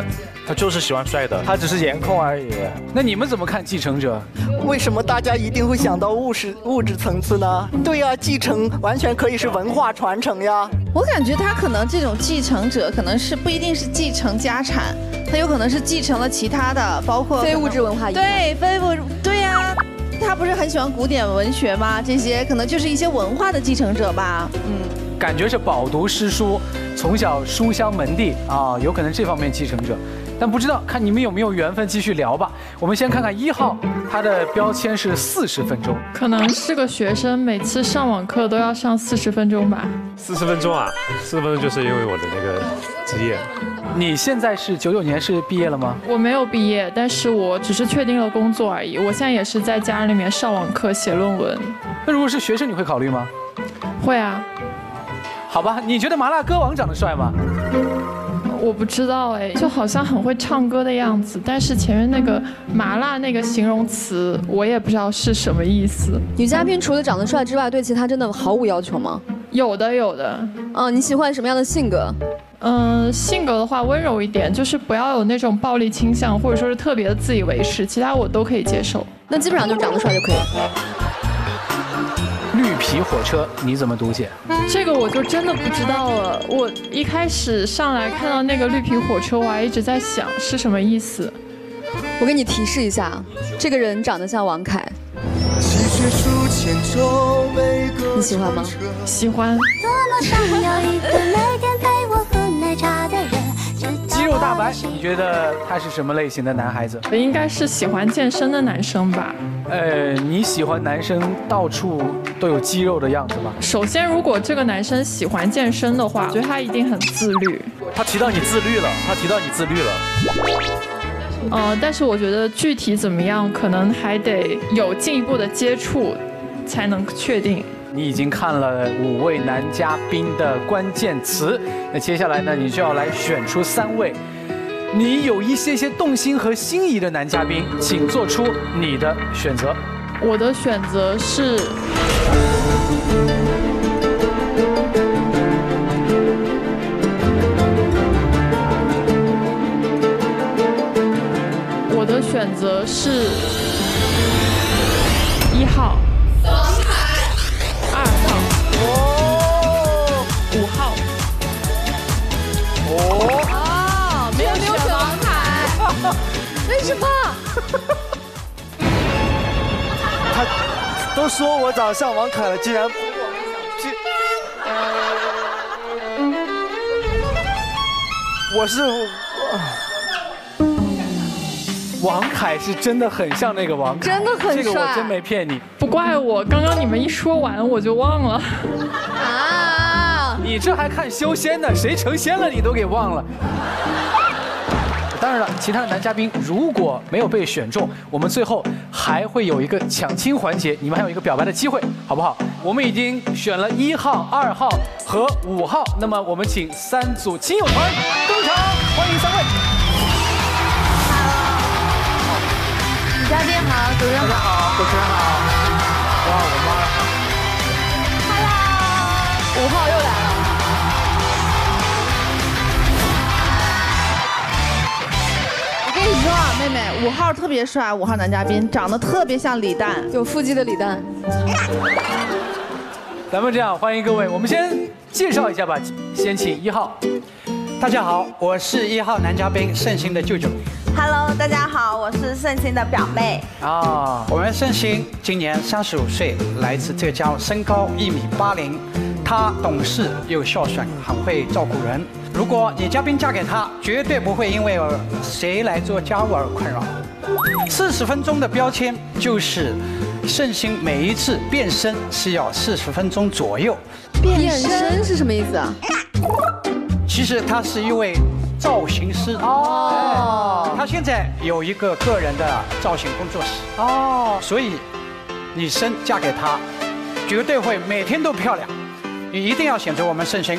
他就是喜欢帅的，他只是颜控而已。那你们怎么看继承者？为什么大家一定会想到物质物质层次呢？对呀，继承完全可以是文化传承呀。我感觉他可能这种继承者可能是不一定是继承家产，他有可能是继承了其他的，包括非物质文化遗产。对，非物对呀，他不是很喜欢古典文学吗？这些可能就是一些文化的继承者吧。嗯，感觉是饱读诗书，从小书香门第啊，有可能这方面继承者。但不知道看你们有没有缘分继续聊吧。我们先看看一号，他的标签是四十分钟，可能是个学生，每次上网课都要上四十分钟吧。四十分钟啊，四十分钟就是因为我的那个职业。你现在是九九年是毕业了吗？我没有毕业，但是我只是确定了工作而已。我现在也是在家里面上网课写论文。那如果是学生，你会考虑吗？会啊。好吧，你觉得麻辣歌王长得帅吗？我不知道哎，就好像很会唱歌的样子，但是前面那个麻辣那个形容词，我也不知道是什么意思。女嘉宾除了长得帅之外，对其他真的毫无要求吗？有的，有的。嗯，你喜欢什么样的性格？嗯，性格的话温柔一点，就是不要有那种暴力倾向，或者说是特别的自以为是，其他我都可以接受。那基本上就长得帅就可以了。绿皮火车你怎么读解？这个我就真的不知道了。我一开始上来看到那个绿皮火车，我还一直在想是什么意思。我给你提示一下，这个人长得像王凯。你喜欢吗？喜欢。肌肉大白，你觉得他是什么类型的男孩子？应该是喜欢健身的男生吧。呃，你喜欢男生到处都有肌肉的样子吗？首先，如果这个男生喜欢健身的话，我觉得他一定很自律。他提到你自律了，他提到你自律了。呃，但是我觉得具体怎么样，可能还得有进一步的接触，才能确定。你已经看了五位男嘉宾的关键词那接下来呢你就要来选出三位。你有一些些动心和心仪的男嘉宾请做出你的选择。我的选择是我的选择是一号。什么？他都说我长得像王凯了，竟然竟我是王凯是真的很像那个王凯，真的很这个我真没骗你。不怪我，刚刚你们一说完我就忘了。啊！你这还看修仙呢？谁成仙了你都给忘了。当然了，其他的男嘉宾如果没有被选中，我们最后还会有一个抢亲环节，你们还有一个表白的机会，好不好？我们已经选了一号、二号和五号，那么我们请三组亲友团登场，欢迎三位。女嘉宾好，主持人好，主持人好。哇，我妈。五号又说啊，妹妹，五号特别帅，五号男嘉宾长得特别像李诞，有腹肌的李诞。咱们这样，欢迎各位，我们先介绍一下吧，先请一号。大家好，我是一号男嘉宾盛鑫的舅舅。Hello，大家好，我是盛鑫的表妹。啊，我们盛鑫今年三十五岁，来自浙江，身高一米八零，他懂事又孝顺，很会照顾人。如果女嘉宾嫁给他，绝对不会因为谁来做家务而困扰。四十分钟的标签就是盛鑫每一次变身是要四十分钟左右。变身是什么意思啊？其实他是一位造型师哦，他现在有一个个人的造型工作室哦，所以女生嫁给他，绝对会每天都漂亮。你一定要选择我们盛鑫。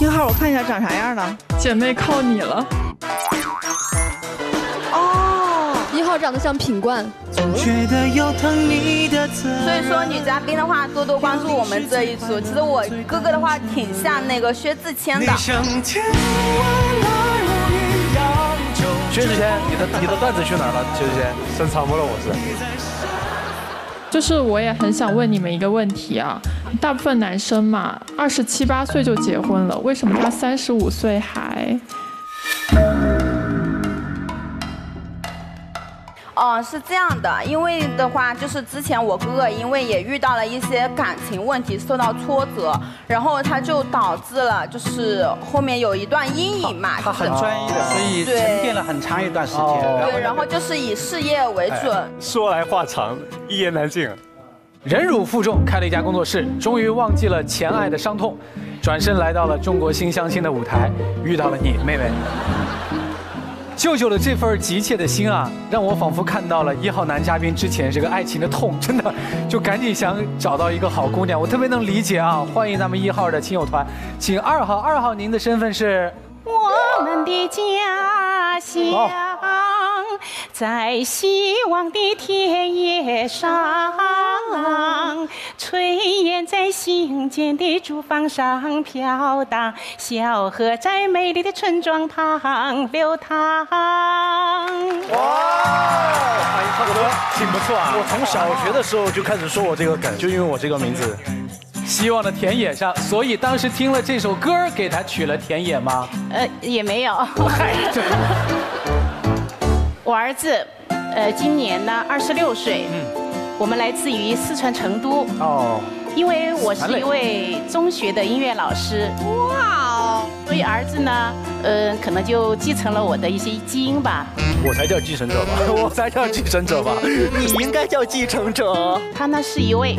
一号，我看一下长啥样呢？姐妹靠你了。哦，一号长得像品冠。觉得有疼你的所以说女嘉宾的话，多多关注我们这一组。其实我哥哥的话挺像那个薛之谦的。薛之谦，你的你的段子去哪儿了？薛之谦，深藏不露我是。就是我也很想问你们一个问题啊，大部分男生嘛，二十七八岁就结婚了，为什么他三十五岁还？哦，是这样的，因为的话，就是之前我哥哥因为也遇到了一些感情问题，受到挫折，然后他就导致了就是后面有一段阴影嘛。他很专一的，所以沉淀了很长一段时间。对，然后就是以事业为准。说来话长，一言难尽。忍辱负重，开了一家工作室，终于忘记了前爱的伤痛，转身来到了中国新相亲的舞台，遇到了你，妹妹。舅舅的这份急切的心啊，让我仿佛看到了一号男嘉宾之前这个爱情的痛，真的就赶紧想找到一个好姑娘。我特别能理解啊，欢迎咱们一号的亲友团，请二号，二号您的身份是？我们的家乡在希望的田野上，炊烟在新建的住房上飘荡，小河在美丽的村庄旁流淌。阿姨唱歌挺不错啊。我从小学的时候就开始说我这个梗，就因为我这个名字。希望的田野上，所以当时听了这首歌，给他取了田野吗？呃，也没有。我儿子，呃，今年呢二十六岁。嗯。我们来自于四川成都。哦。因为我是一位中学的音乐老师。哇哦。所以儿子呢，呃，可能就继承了我的一些基因吧。我才叫继承者吧，我才叫继承者吧。你应该叫继承者。他呢是一位。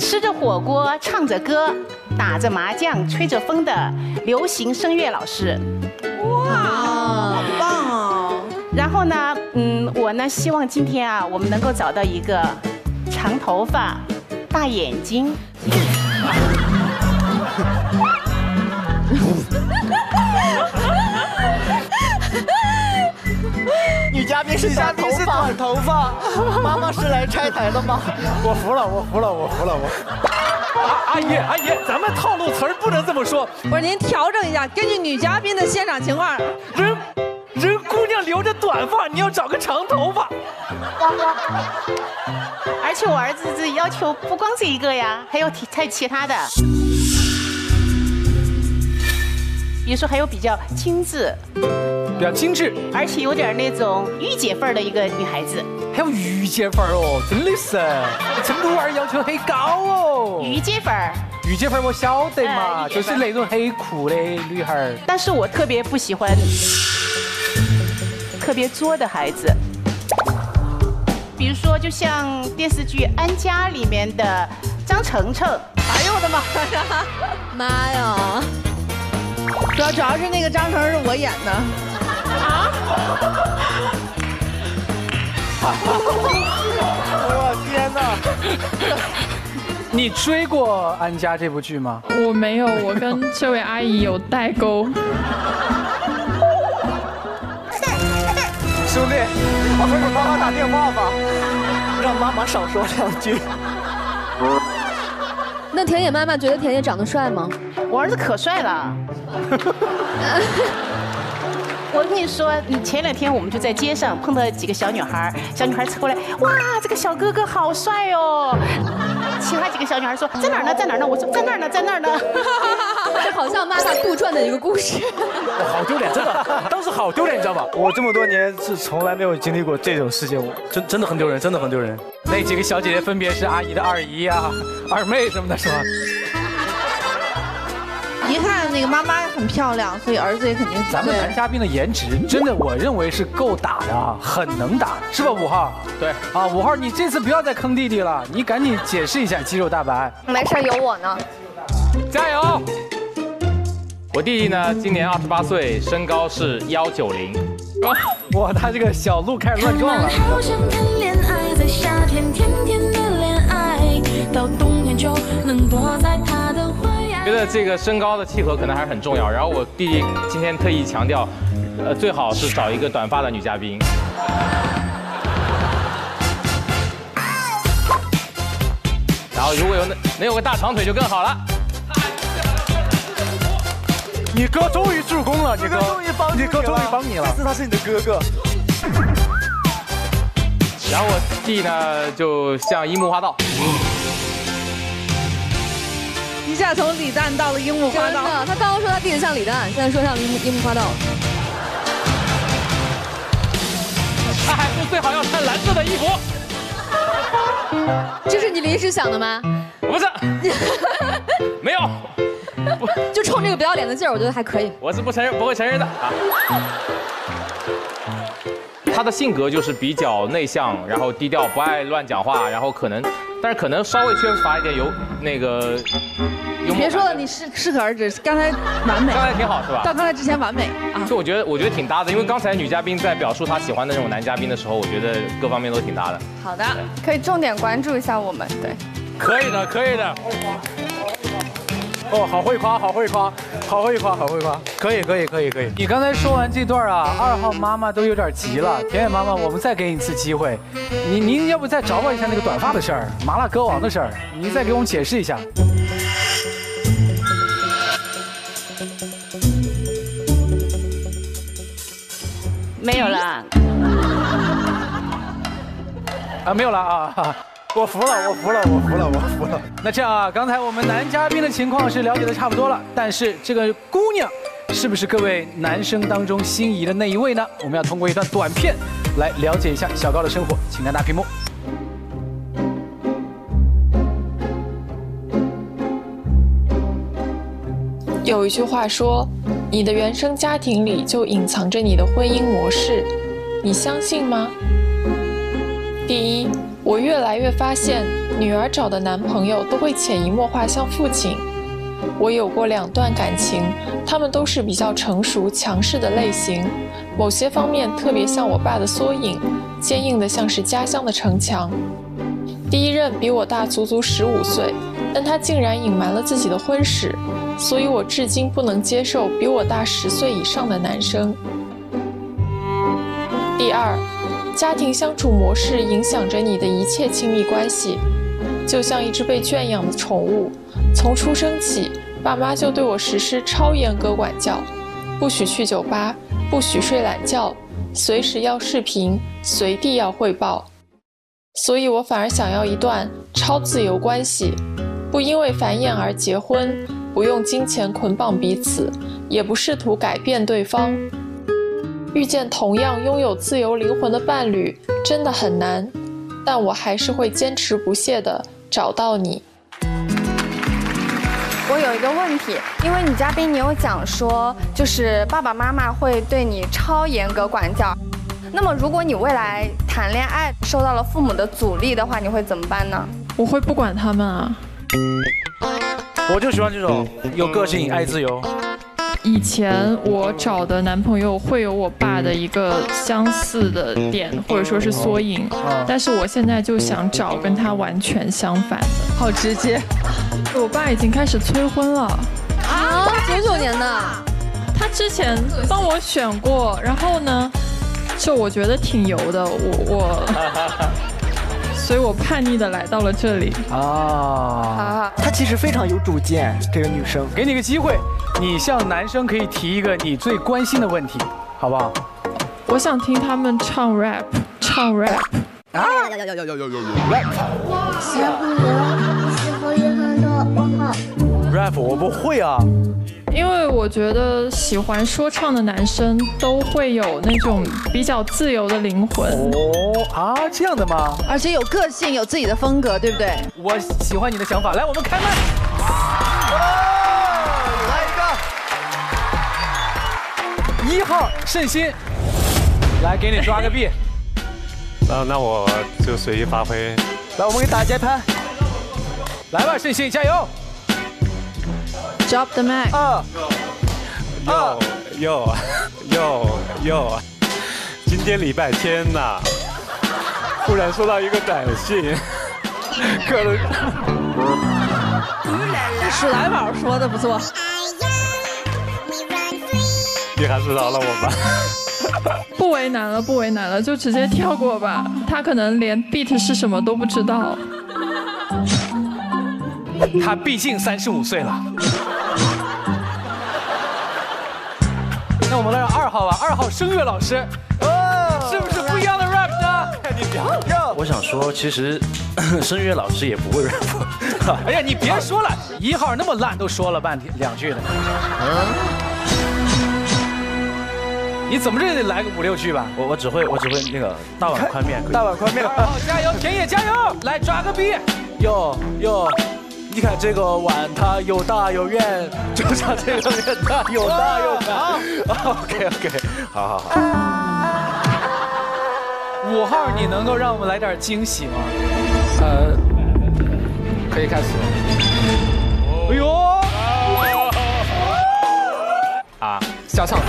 吃着火锅，唱着歌，打着麻将，吹着风的流行声乐老师。哇，好棒哦！然后呢，嗯，我呢希望今天啊，我们能够找到一个长头发、大眼睛。嘉宾是短头发，短头发，妈妈是来拆台的吗？我服了，我服了，我服了，我。阿阿姨阿姨，咱们套路词儿不能这么说。不是您调整一下，根据女嘉宾的现场情况。人人姑娘留着短发，你要找个长头发。而且我儿子这要求不光这一个呀，还有其还有其他的，比如说还有比较精致，比较精致，而且有点那种御姐范儿的一个女孩子。还有御姐范儿哦，真的是，成都娃儿要求很高哦。御姐范儿，御姐范儿我晓得嘛，就是那种很酷的女孩儿。但是我特别不喜欢特别作的孩子。比如说，就像电视剧《安家》里面的张程程，哎呦我的妈呀！妈呀！主要主要是那个张成是我演的。啊我天哪！你追过《安家》这部剧吗？我没有，我跟这位阿姨有代沟。兄弟，我给你妈妈打电话吧。让妈妈少说两句。那田野妈妈觉得田野长得帅吗？我儿子可帅了。我跟你说，你前两天我们就在街上碰到几个小女孩，小女孩凑过来，哇，这个小哥哥好帅哦。其他几个小女孩说在哪儿呢，在哪儿呢？我说在那儿呢，在那儿呢。这好像妈妈杜撰的一个故事。好丢脸，真的，当时好丢脸，你知道吧？我这么多年是从来没有经历过这种事情，我真真的很丢人，真的很丢人。那几个小姐姐分别是阿姨的二姨呀、二妹什么的，是吧？一看那个妈妈很漂亮，所以儿子也肯定咱们男嘉宾的颜值真的，我认为是够打的啊，很能打，是吧？五号？对啊，五号，你这次不要再坑弟弟了，你赶紧解释一下肌肉大白。没事，有我呢。加油！我弟弟呢，今年二十八岁，身高是幺九零。哇，他这个小鹿开始乱撞了。好想谈恋爱，在夏天甜甜的恋爱，到冬天就能躲在他觉得这个身高的契合可能还是很重要。然后我弟弟今天特意强调，呃，最好是找一个短发的女嘉宾。然后如果有能能有个大长腿就更好了。你哥终于助攻了，你哥终于帮你哥终于帮你了这。次他是你的哥哥。然后我弟呢，就像樱木花道。一下从李诞到了樱木花道。真的，他刚刚说他弟弟像李诞，现在说像樱木樱木花道。他还是最好要穿蓝色的衣服。这是你临时想的吗？不是，没有，就冲这个不要脸的劲儿，我觉得还可以。我是不承认，不会承认的啊。他的性格就是比较内向，然后低调，不爱乱讲话，然后可能，但是可能稍微缺乏一点有那个幽默。别说了，你适适可而止，刚才完美。刚才挺好是吧到刚才之前完美啊。就我觉得，我觉得挺搭的，因为刚才女嘉宾在表述她喜欢的那种男嘉宾的时候，我觉得各方面都挺搭的。好的，可以重点关注一下我们，对。可以的，可以的。哦，好会夸，好会夸，好会夸，好会夸，可以，可以，可以，可以。你刚才说完这段啊，二号妈妈都有点急了。田野妈妈，我们再给你一次机会，你您要不再找我一下那个短发的事儿，麻辣歌王的事儿，您再给我们解释一下。没有了。啊，没有了啊，我服了，我服了，我服了，我服了。那这样啊，刚才我们男嘉宾的情况是了解的差不多了，但是这个姑娘是不是各位男生当中心仪的那一位呢？我们要通过一段短片来了解一下小高的生活，请看大屏幕。有一句话说，你的原生家庭里就隐藏着你的婚姻模式，你相信吗？第一，我越来越发现，女儿找的男朋友都会潜移默化像父亲。我有过两段感情，他们都是比较成熟、强势的类型，某些方面特别像我爸的缩影，坚硬的像是家乡的城墙。第一任比我大足足十五岁，但他竟然隐瞒了自己的婚史，所以我至今不能接受比我大十岁以上的男生。第二，家庭相处模式影响着你的一切亲密关系，就像一只被圈养的宠物，从出生起，爸妈就对我实施超严格管教，不许去酒吧，不许睡懒觉，随时要视频，随地要汇报。所以我反而想要一段超自由关系，不因为繁衍而结婚，不用金钱捆绑彼此，也不试图改变对方。遇见同样拥有自由灵魂的伴侣真的很难，但我还是会坚持不懈地找到你。我有一个问题，因为女嘉宾你有讲说，就是爸爸妈妈会对你超严格管教。那么如果你未来谈恋爱受到了父母的阻力的话，你会怎么办呢？我会不管他们啊。我就喜欢这种有个性、爱自由。以前我找的男朋友会有我爸的一个相似的点，或者说是缩影，但是我现在就想找跟他完全相反的。好直接，我爸已经开始催婚了啊！九九年的，他之前帮我选过，然后呢，就我觉得挺油的，我我，所以我叛逆的来到了这里。啊，她其实非常有主见，这个女生。给你个机会，你向男生可以提一个你最关心的问题，好不好？我想听他们唱 rap，唱 rap。啊呀呀呀呀呀呀呀！rap。哇，喜欢你，喜欢很多，我好。rap 我不会啊。因为我觉得喜欢说唱的男生都会有那种比较自由的灵魂。哦啊，这样的吗？而且有个性，有自己的风格，对不对？我喜欢你的想法，来，我们开麦。一号盛鑫，来给你抓个币。那那我就随意发挥。来，我们给打节拍。来吧，盛鑫，加油！Drop the mic。二。又又又又，今天礼拜天呐，忽然收到一个短信，可能。史莱宝说的不错。你还是饶了我吧，不为难了，不为难了，就直接跳过吧。他可能连 beat 是什么都不知道。他毕竟三十五岁了。那我们来让二号吧，二号声乐老师，是不是不一样的 rap 呢？我想说，其实 声乐老师也不会 rap。哎呀，你别说了，一号那么烂，都说了半天两句了。你怎么着也得来个五六句吧？我我只会我只会那个大碗宽面，大碗宽面。二号，加油，田野加油，来抓个逼。哟哟，你看这个碗它又大又圆，就像这个面它又大又宽。OK OK，好好好。五号，你能够让我们来点惊喜吗？呃，可以开始。哎呦！啊，下场。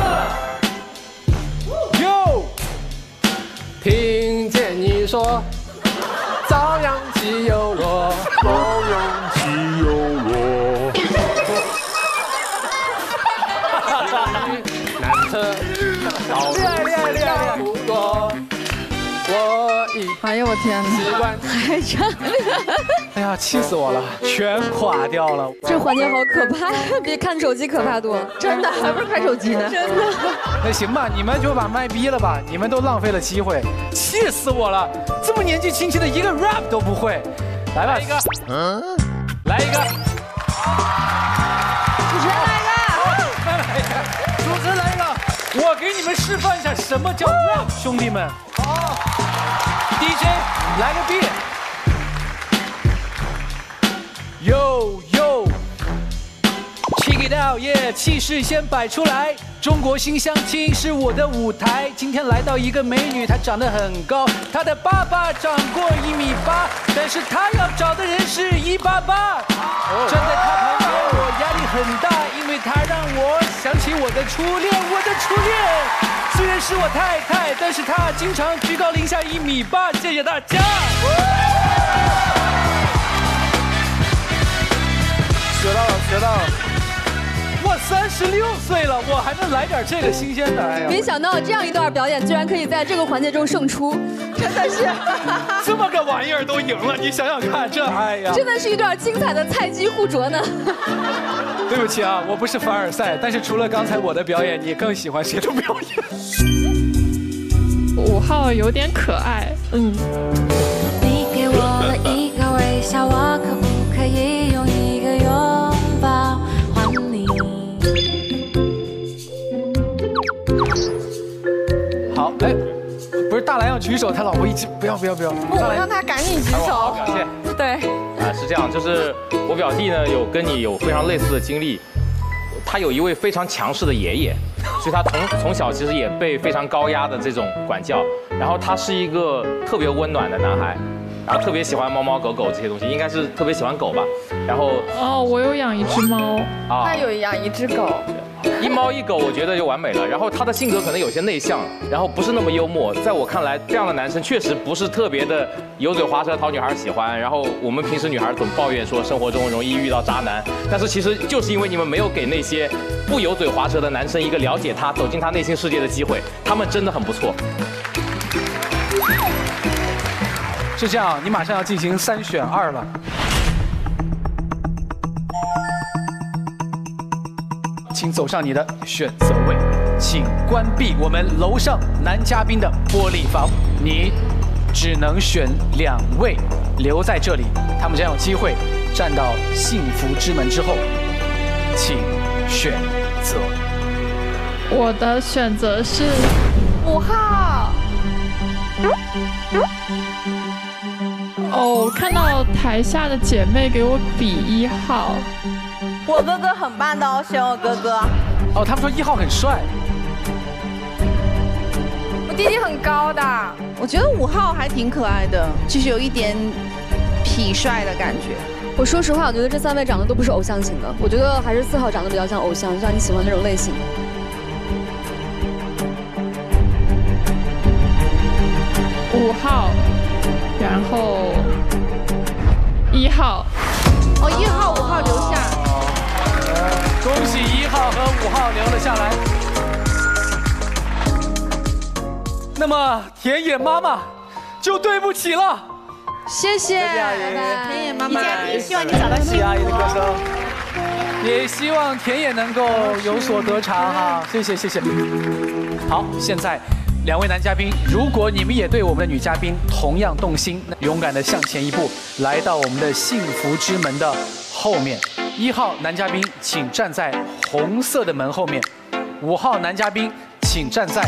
听见你说，朝阳起又落，朝阳我天哪！还唱，哎呀气死我了，全垮掉了。这环节好可怕，比看手机可怕多。真的，还不是看手机呢。真的。那行吧，你们就把麦逼了吧，你们都浪费了机会，气死我了！这么年纪轻轻的一个 rap 都不会，来吧，一个，嗯，来一个，主持人来一个，再来一个，主持人来一个，我给你们示范一下什么叫 rap，兄弟们。好 dj 来个 beat yo Yo yo，check it out，耶，气势先摆出来。中国新相亲是我的舞台，今天来到一个美女，她长得很高，她的爸爸长过一米八，但是她要找的人是一八八。站在她旁边，我压力很大，因为她让我想起我的初恋，我的初恋。虽然是我太太，但是她经常居高临下一米八。谢谢大家。学到了，学到了。我三十六岁了，我还能来点这个新鲜的？哎呀！没想到这样一段表演，居然可以在这个环节中胜出，真的是。这么个玩意儿都赢了，你想想看，这哎呀，真的是一段精彩的菜鸡互啄呢。对不起啊，我不是凡尔赛，但是除了刚才我的表演，你更喜欢谁的表演？五号有点可爱，嗯。你给我了一个微笑，我可不可以举手，他老婆一直不要不要不要，不，我让他赶紧举手。表现。对，啊，是这样，就是我表弟呢有跟你有非常类似的经历，他有一位非常强势的爷爷，所以他从从小其实也被非常高压的这种管教，然后他是一个特别温暖的男孩，然后特别喜欢猫猫狗狗这些东西，应该是特别喜欢狗吧，然后哦，我有养一只猫，啊他有养一只狗。一猫一狗，我觉得就完美了。然后他的性格可能有些内向，然后不是那么幽默。在我看来，这样的男生确实不是特别的油嘴滑舌，讨女孩喜欢。然后我们平时女孩总抱怨说生活中容易遇到渣男，但是其实就是因为你们没有给那些不油嘴滑舌的男生一个了解他、走进他内心世界的机会。他们真的很不错。是这样，你马上要进行三选二了。请走上你的选择位，请关闭我们楼上男嘉宾的玻璃房。你只能选两位留在这里，他们将有机会站到幸福之门之后，请选择。我的选择是五号。哦，看到台下的姐妹给我比一号，我哥哥很棒的哦，选我哥哥。哦，他们说一号很帅。我弟弟很高的，我觉得五号还挺可爱的，就是有一点痞帅的感觉。我说实话，我觉得这三位长得都不是偶像型的，我觉得还是四号长得比较像偶像，像你喜欢那种类型。五号，然后一号，哦，一号、五号留下。恭喜一号和五号留了下来。那么田野妈妈就对不起了。谢谢，田野妈妈。希望你找到幸福。阿姨的歌声，也希望田野能够有所得偿哈。谢谢谢谢。好，现在两位男嘉宾，如果你们也对我们的女嘉宾同样动心，那勇敢的向前一步，来到我们的幸福之门的后面。一号男嘉宾，请站在红色的门后面；五号男嘉宾，请站在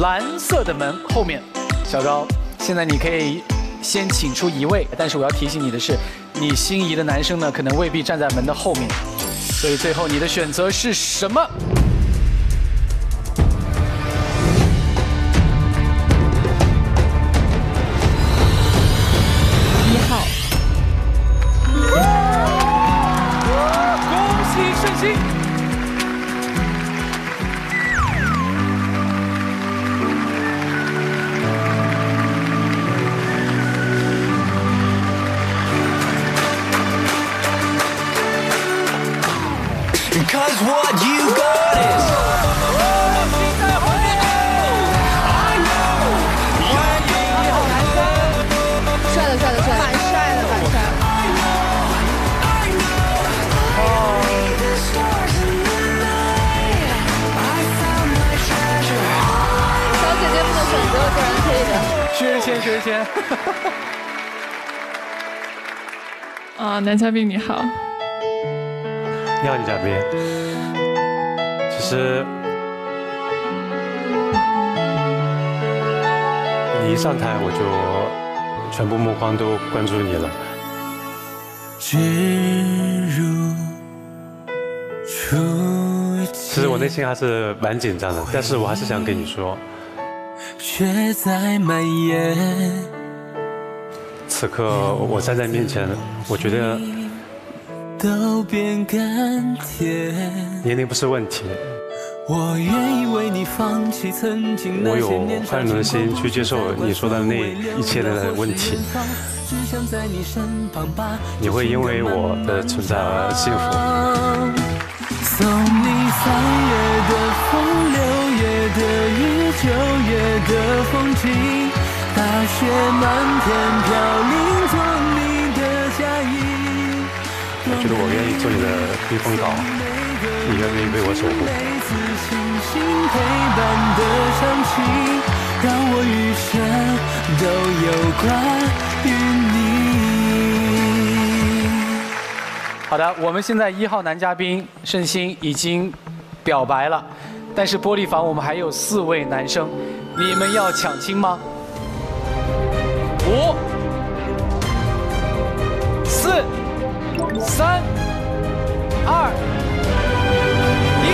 蓝色的门后面。小高，现在你可以先请出一位，但是我要提醒你的是，你心仪的男生呢，可能未必站在门的后面，所以最后你的选择是什么？薛之谦，薛之谦。啊，男嘉宾你好，你好，女嘉宾。其实你一上台，我就全部目光都关注你了。其实我内心还是蛮紧张的，但是我还是想跟你说，却在蔓延。此刻我站在面前，我觉得都变甘甜。年龄不是问题，我愿意为你放弃曾经我有宽容的心去接受你说的那一切的问题。你会因为我的存在而幸福。送你三月的风，的雨，九月的风景，大雪漫天飘零，做你的嫁衣。我觉得我愿意做你的避风港，你愿意为我守护。每次星星陪伴的伤情，让我余生都有关于你。好的，我们现在一号男嘉宾盛鑫已经表白了，但是玻璃房我们还有四位男生，你们要抢亲吗？五、四、三、二、一。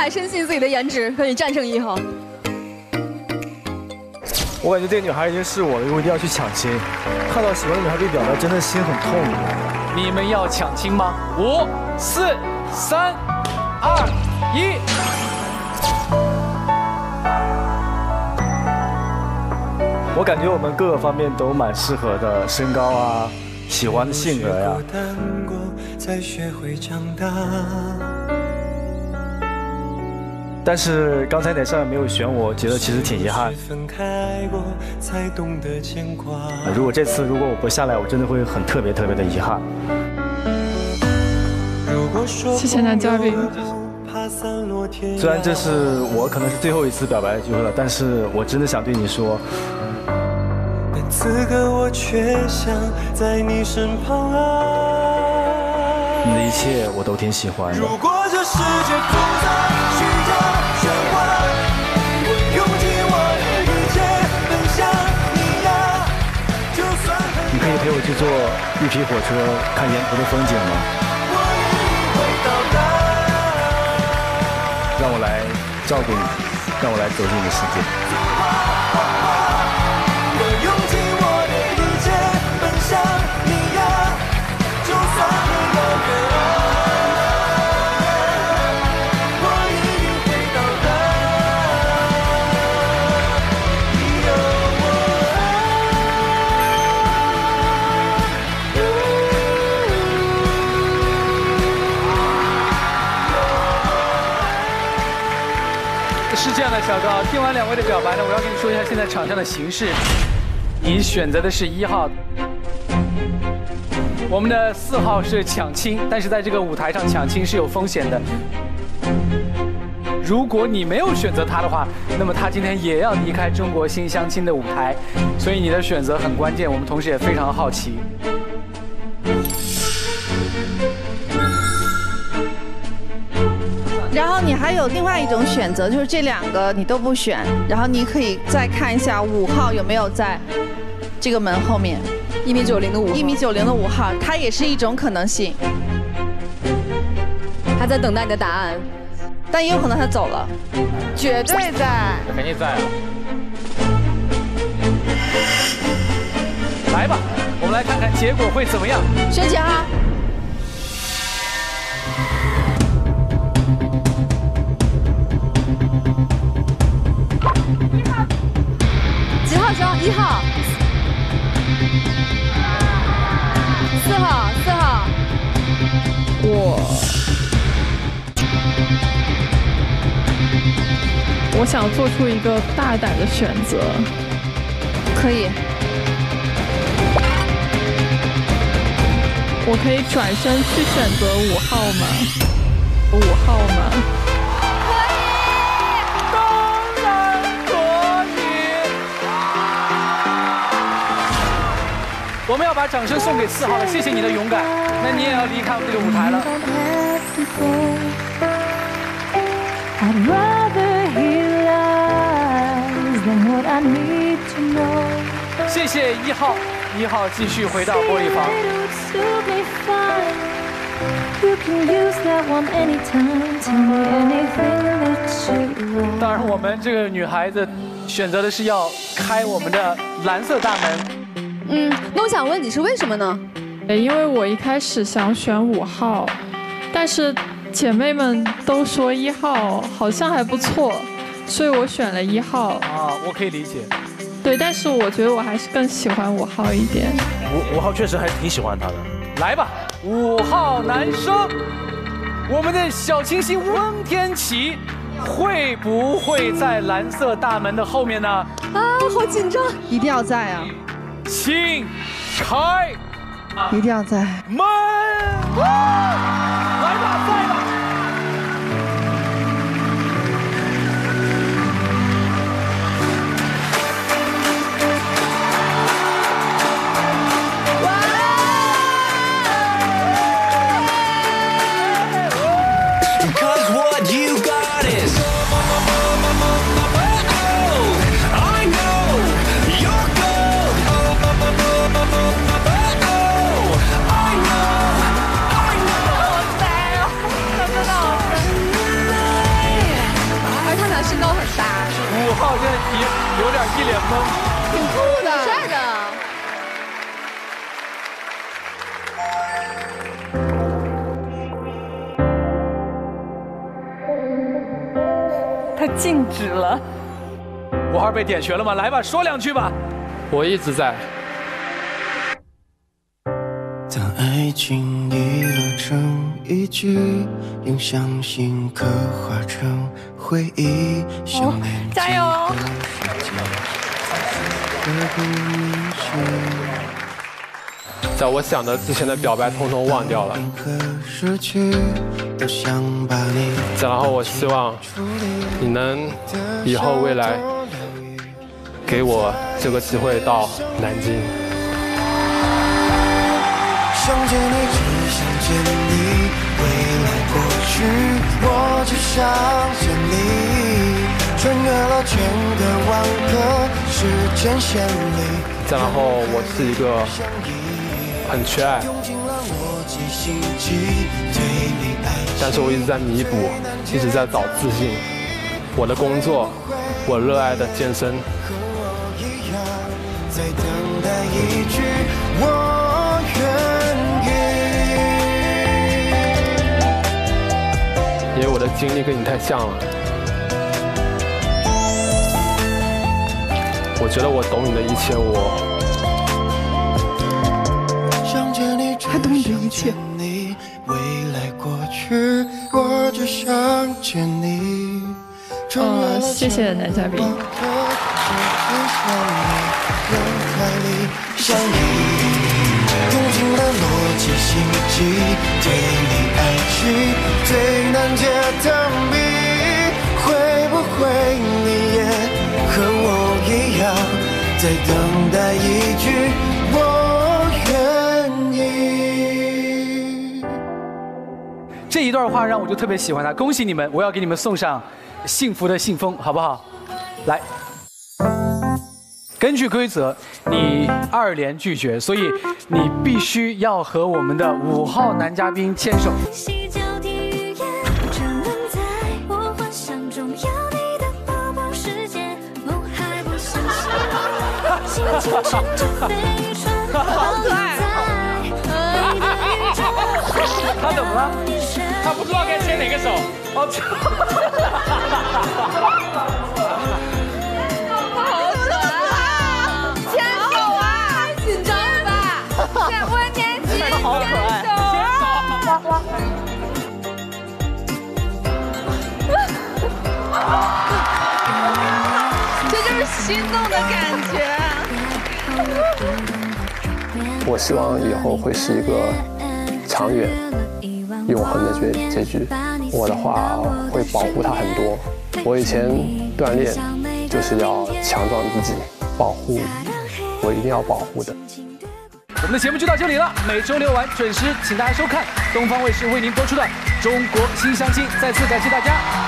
凯深信自己的颜值可以战胜一号。我感觉这个女孩已经是我了，我一定要去抢亲。看到喜欢的女孩被表白，真的心很痛。你们要抢亲吗？五、四、三、二、一。我感觉我们各个方面都蛮适合的，身高啊，喜欢的性格呀、难过，才学会长大。但是刚才哪上面没有选我，觉得其实挺遗憾。分开过，才懂得牵挂。如果这次如果我不下来，我真的会很特别特别的遗憾。如果说谢谢男嘉宾。虽然这是我可能是最后一次表白的机会了，但是我真的想对你说，但此刻我却想在你身旁啊。你的一切我都挺喜欢的如。果这世界复杂，陪我去坐绿皮火车看沿途的风景吗？让我来照顾你，让我来走进你的世界。小高，听完两位的表白呢，我要跟你说一下现在场上的形势。你选择的是一号，我们的四号是抢亲，但是在这个舞台上抢亲是有风险的。如果你没有选择他的话，那么他今天也要离开中国新相亲的舞台，所以你的选择很关键。我们同时也非常好奇。然后你还有另外一种选择，就是这两个你都不选，然后你可以再看一下五号有没有在这个门后面，一米九零的五，一米九零的五号，它也是一种可能性，他在等待你的答案，但也有可能他走了，绝对在。肯定在啊。来吧，我们来看看结果会怎么样。选几号？我想做出一个大胆的选择，可以。我可以转身去选择五号吗？五号吗？可以当然可以。我们要把掌声送给四号了，谢谢你的勇敢。那你也要离开我们这个舞台了。谢谢一号一号继续回到玻璃房。当然我们这个女孩子选择的是要开我们的蓝色大门。嗯那我想问你是为什么呢？因为我一开始想选五号但是姐妹们都说一号好像还不错。所以我选了一号。啊，我可以理解。对，但是我觉得我还是更喜欢五号一点。五五号确实还挺喜欢他的。来吧，五号男生，我们的小清新翁天琪会不会在蓝色大门的后面呢？啊，好紧张！一定要在啊！请开一定要在。门，来吧，在吧。一脸懵，挺酷的，帅的。他静止了。五号被点穴了吗？来吧，说两句吧。我一直在。当爱情遗落成一句，用相信刻画成回忆，想念加油。在我想的之前的表白，通通忘掉了。失去，都想把你再然后，我希望你能以后未来给我这个机会到南京。想见你，只想见你，未来过去，我只想见你，穿越了千个万个时间线里，再然后，我是一个很缺爱，但是我一直在弥补，一直在找自信。我的工作，我热爱的健身，一样，在等待一句我愿意。因为我的经历跟你太像了。觉得我懂你的一切，我想见你，还懂你的一切。你未来过去，我只想见你。呃，谢谢男嘉宾。用尽了逻辑心机，对你爱情最难解的谜，在等待一句我愿意？这一段话让我就特别喜欢他，恭喜你们！我要给你们送上幸福的信封，好不好？来，根据规则，你二连拒绝，所以你必须要和我们的五号男嘉宾牵手。好可爱。他怎么了？他不知道该牵哪个手。哦，好可爱，牵手啊！太紧张了吧？这温天琪牵手啊！这就是心动的感觉。我希望以后会是一个长远、永恒的结结局。我的话会保护他很多。我以前锻炼就是要强壮自己，保护我一定要保护的。我们的节目就到这里了，每周六晚准时，请大家收看东方卫视为您播出的《中国新相亲》。再次感谢大家。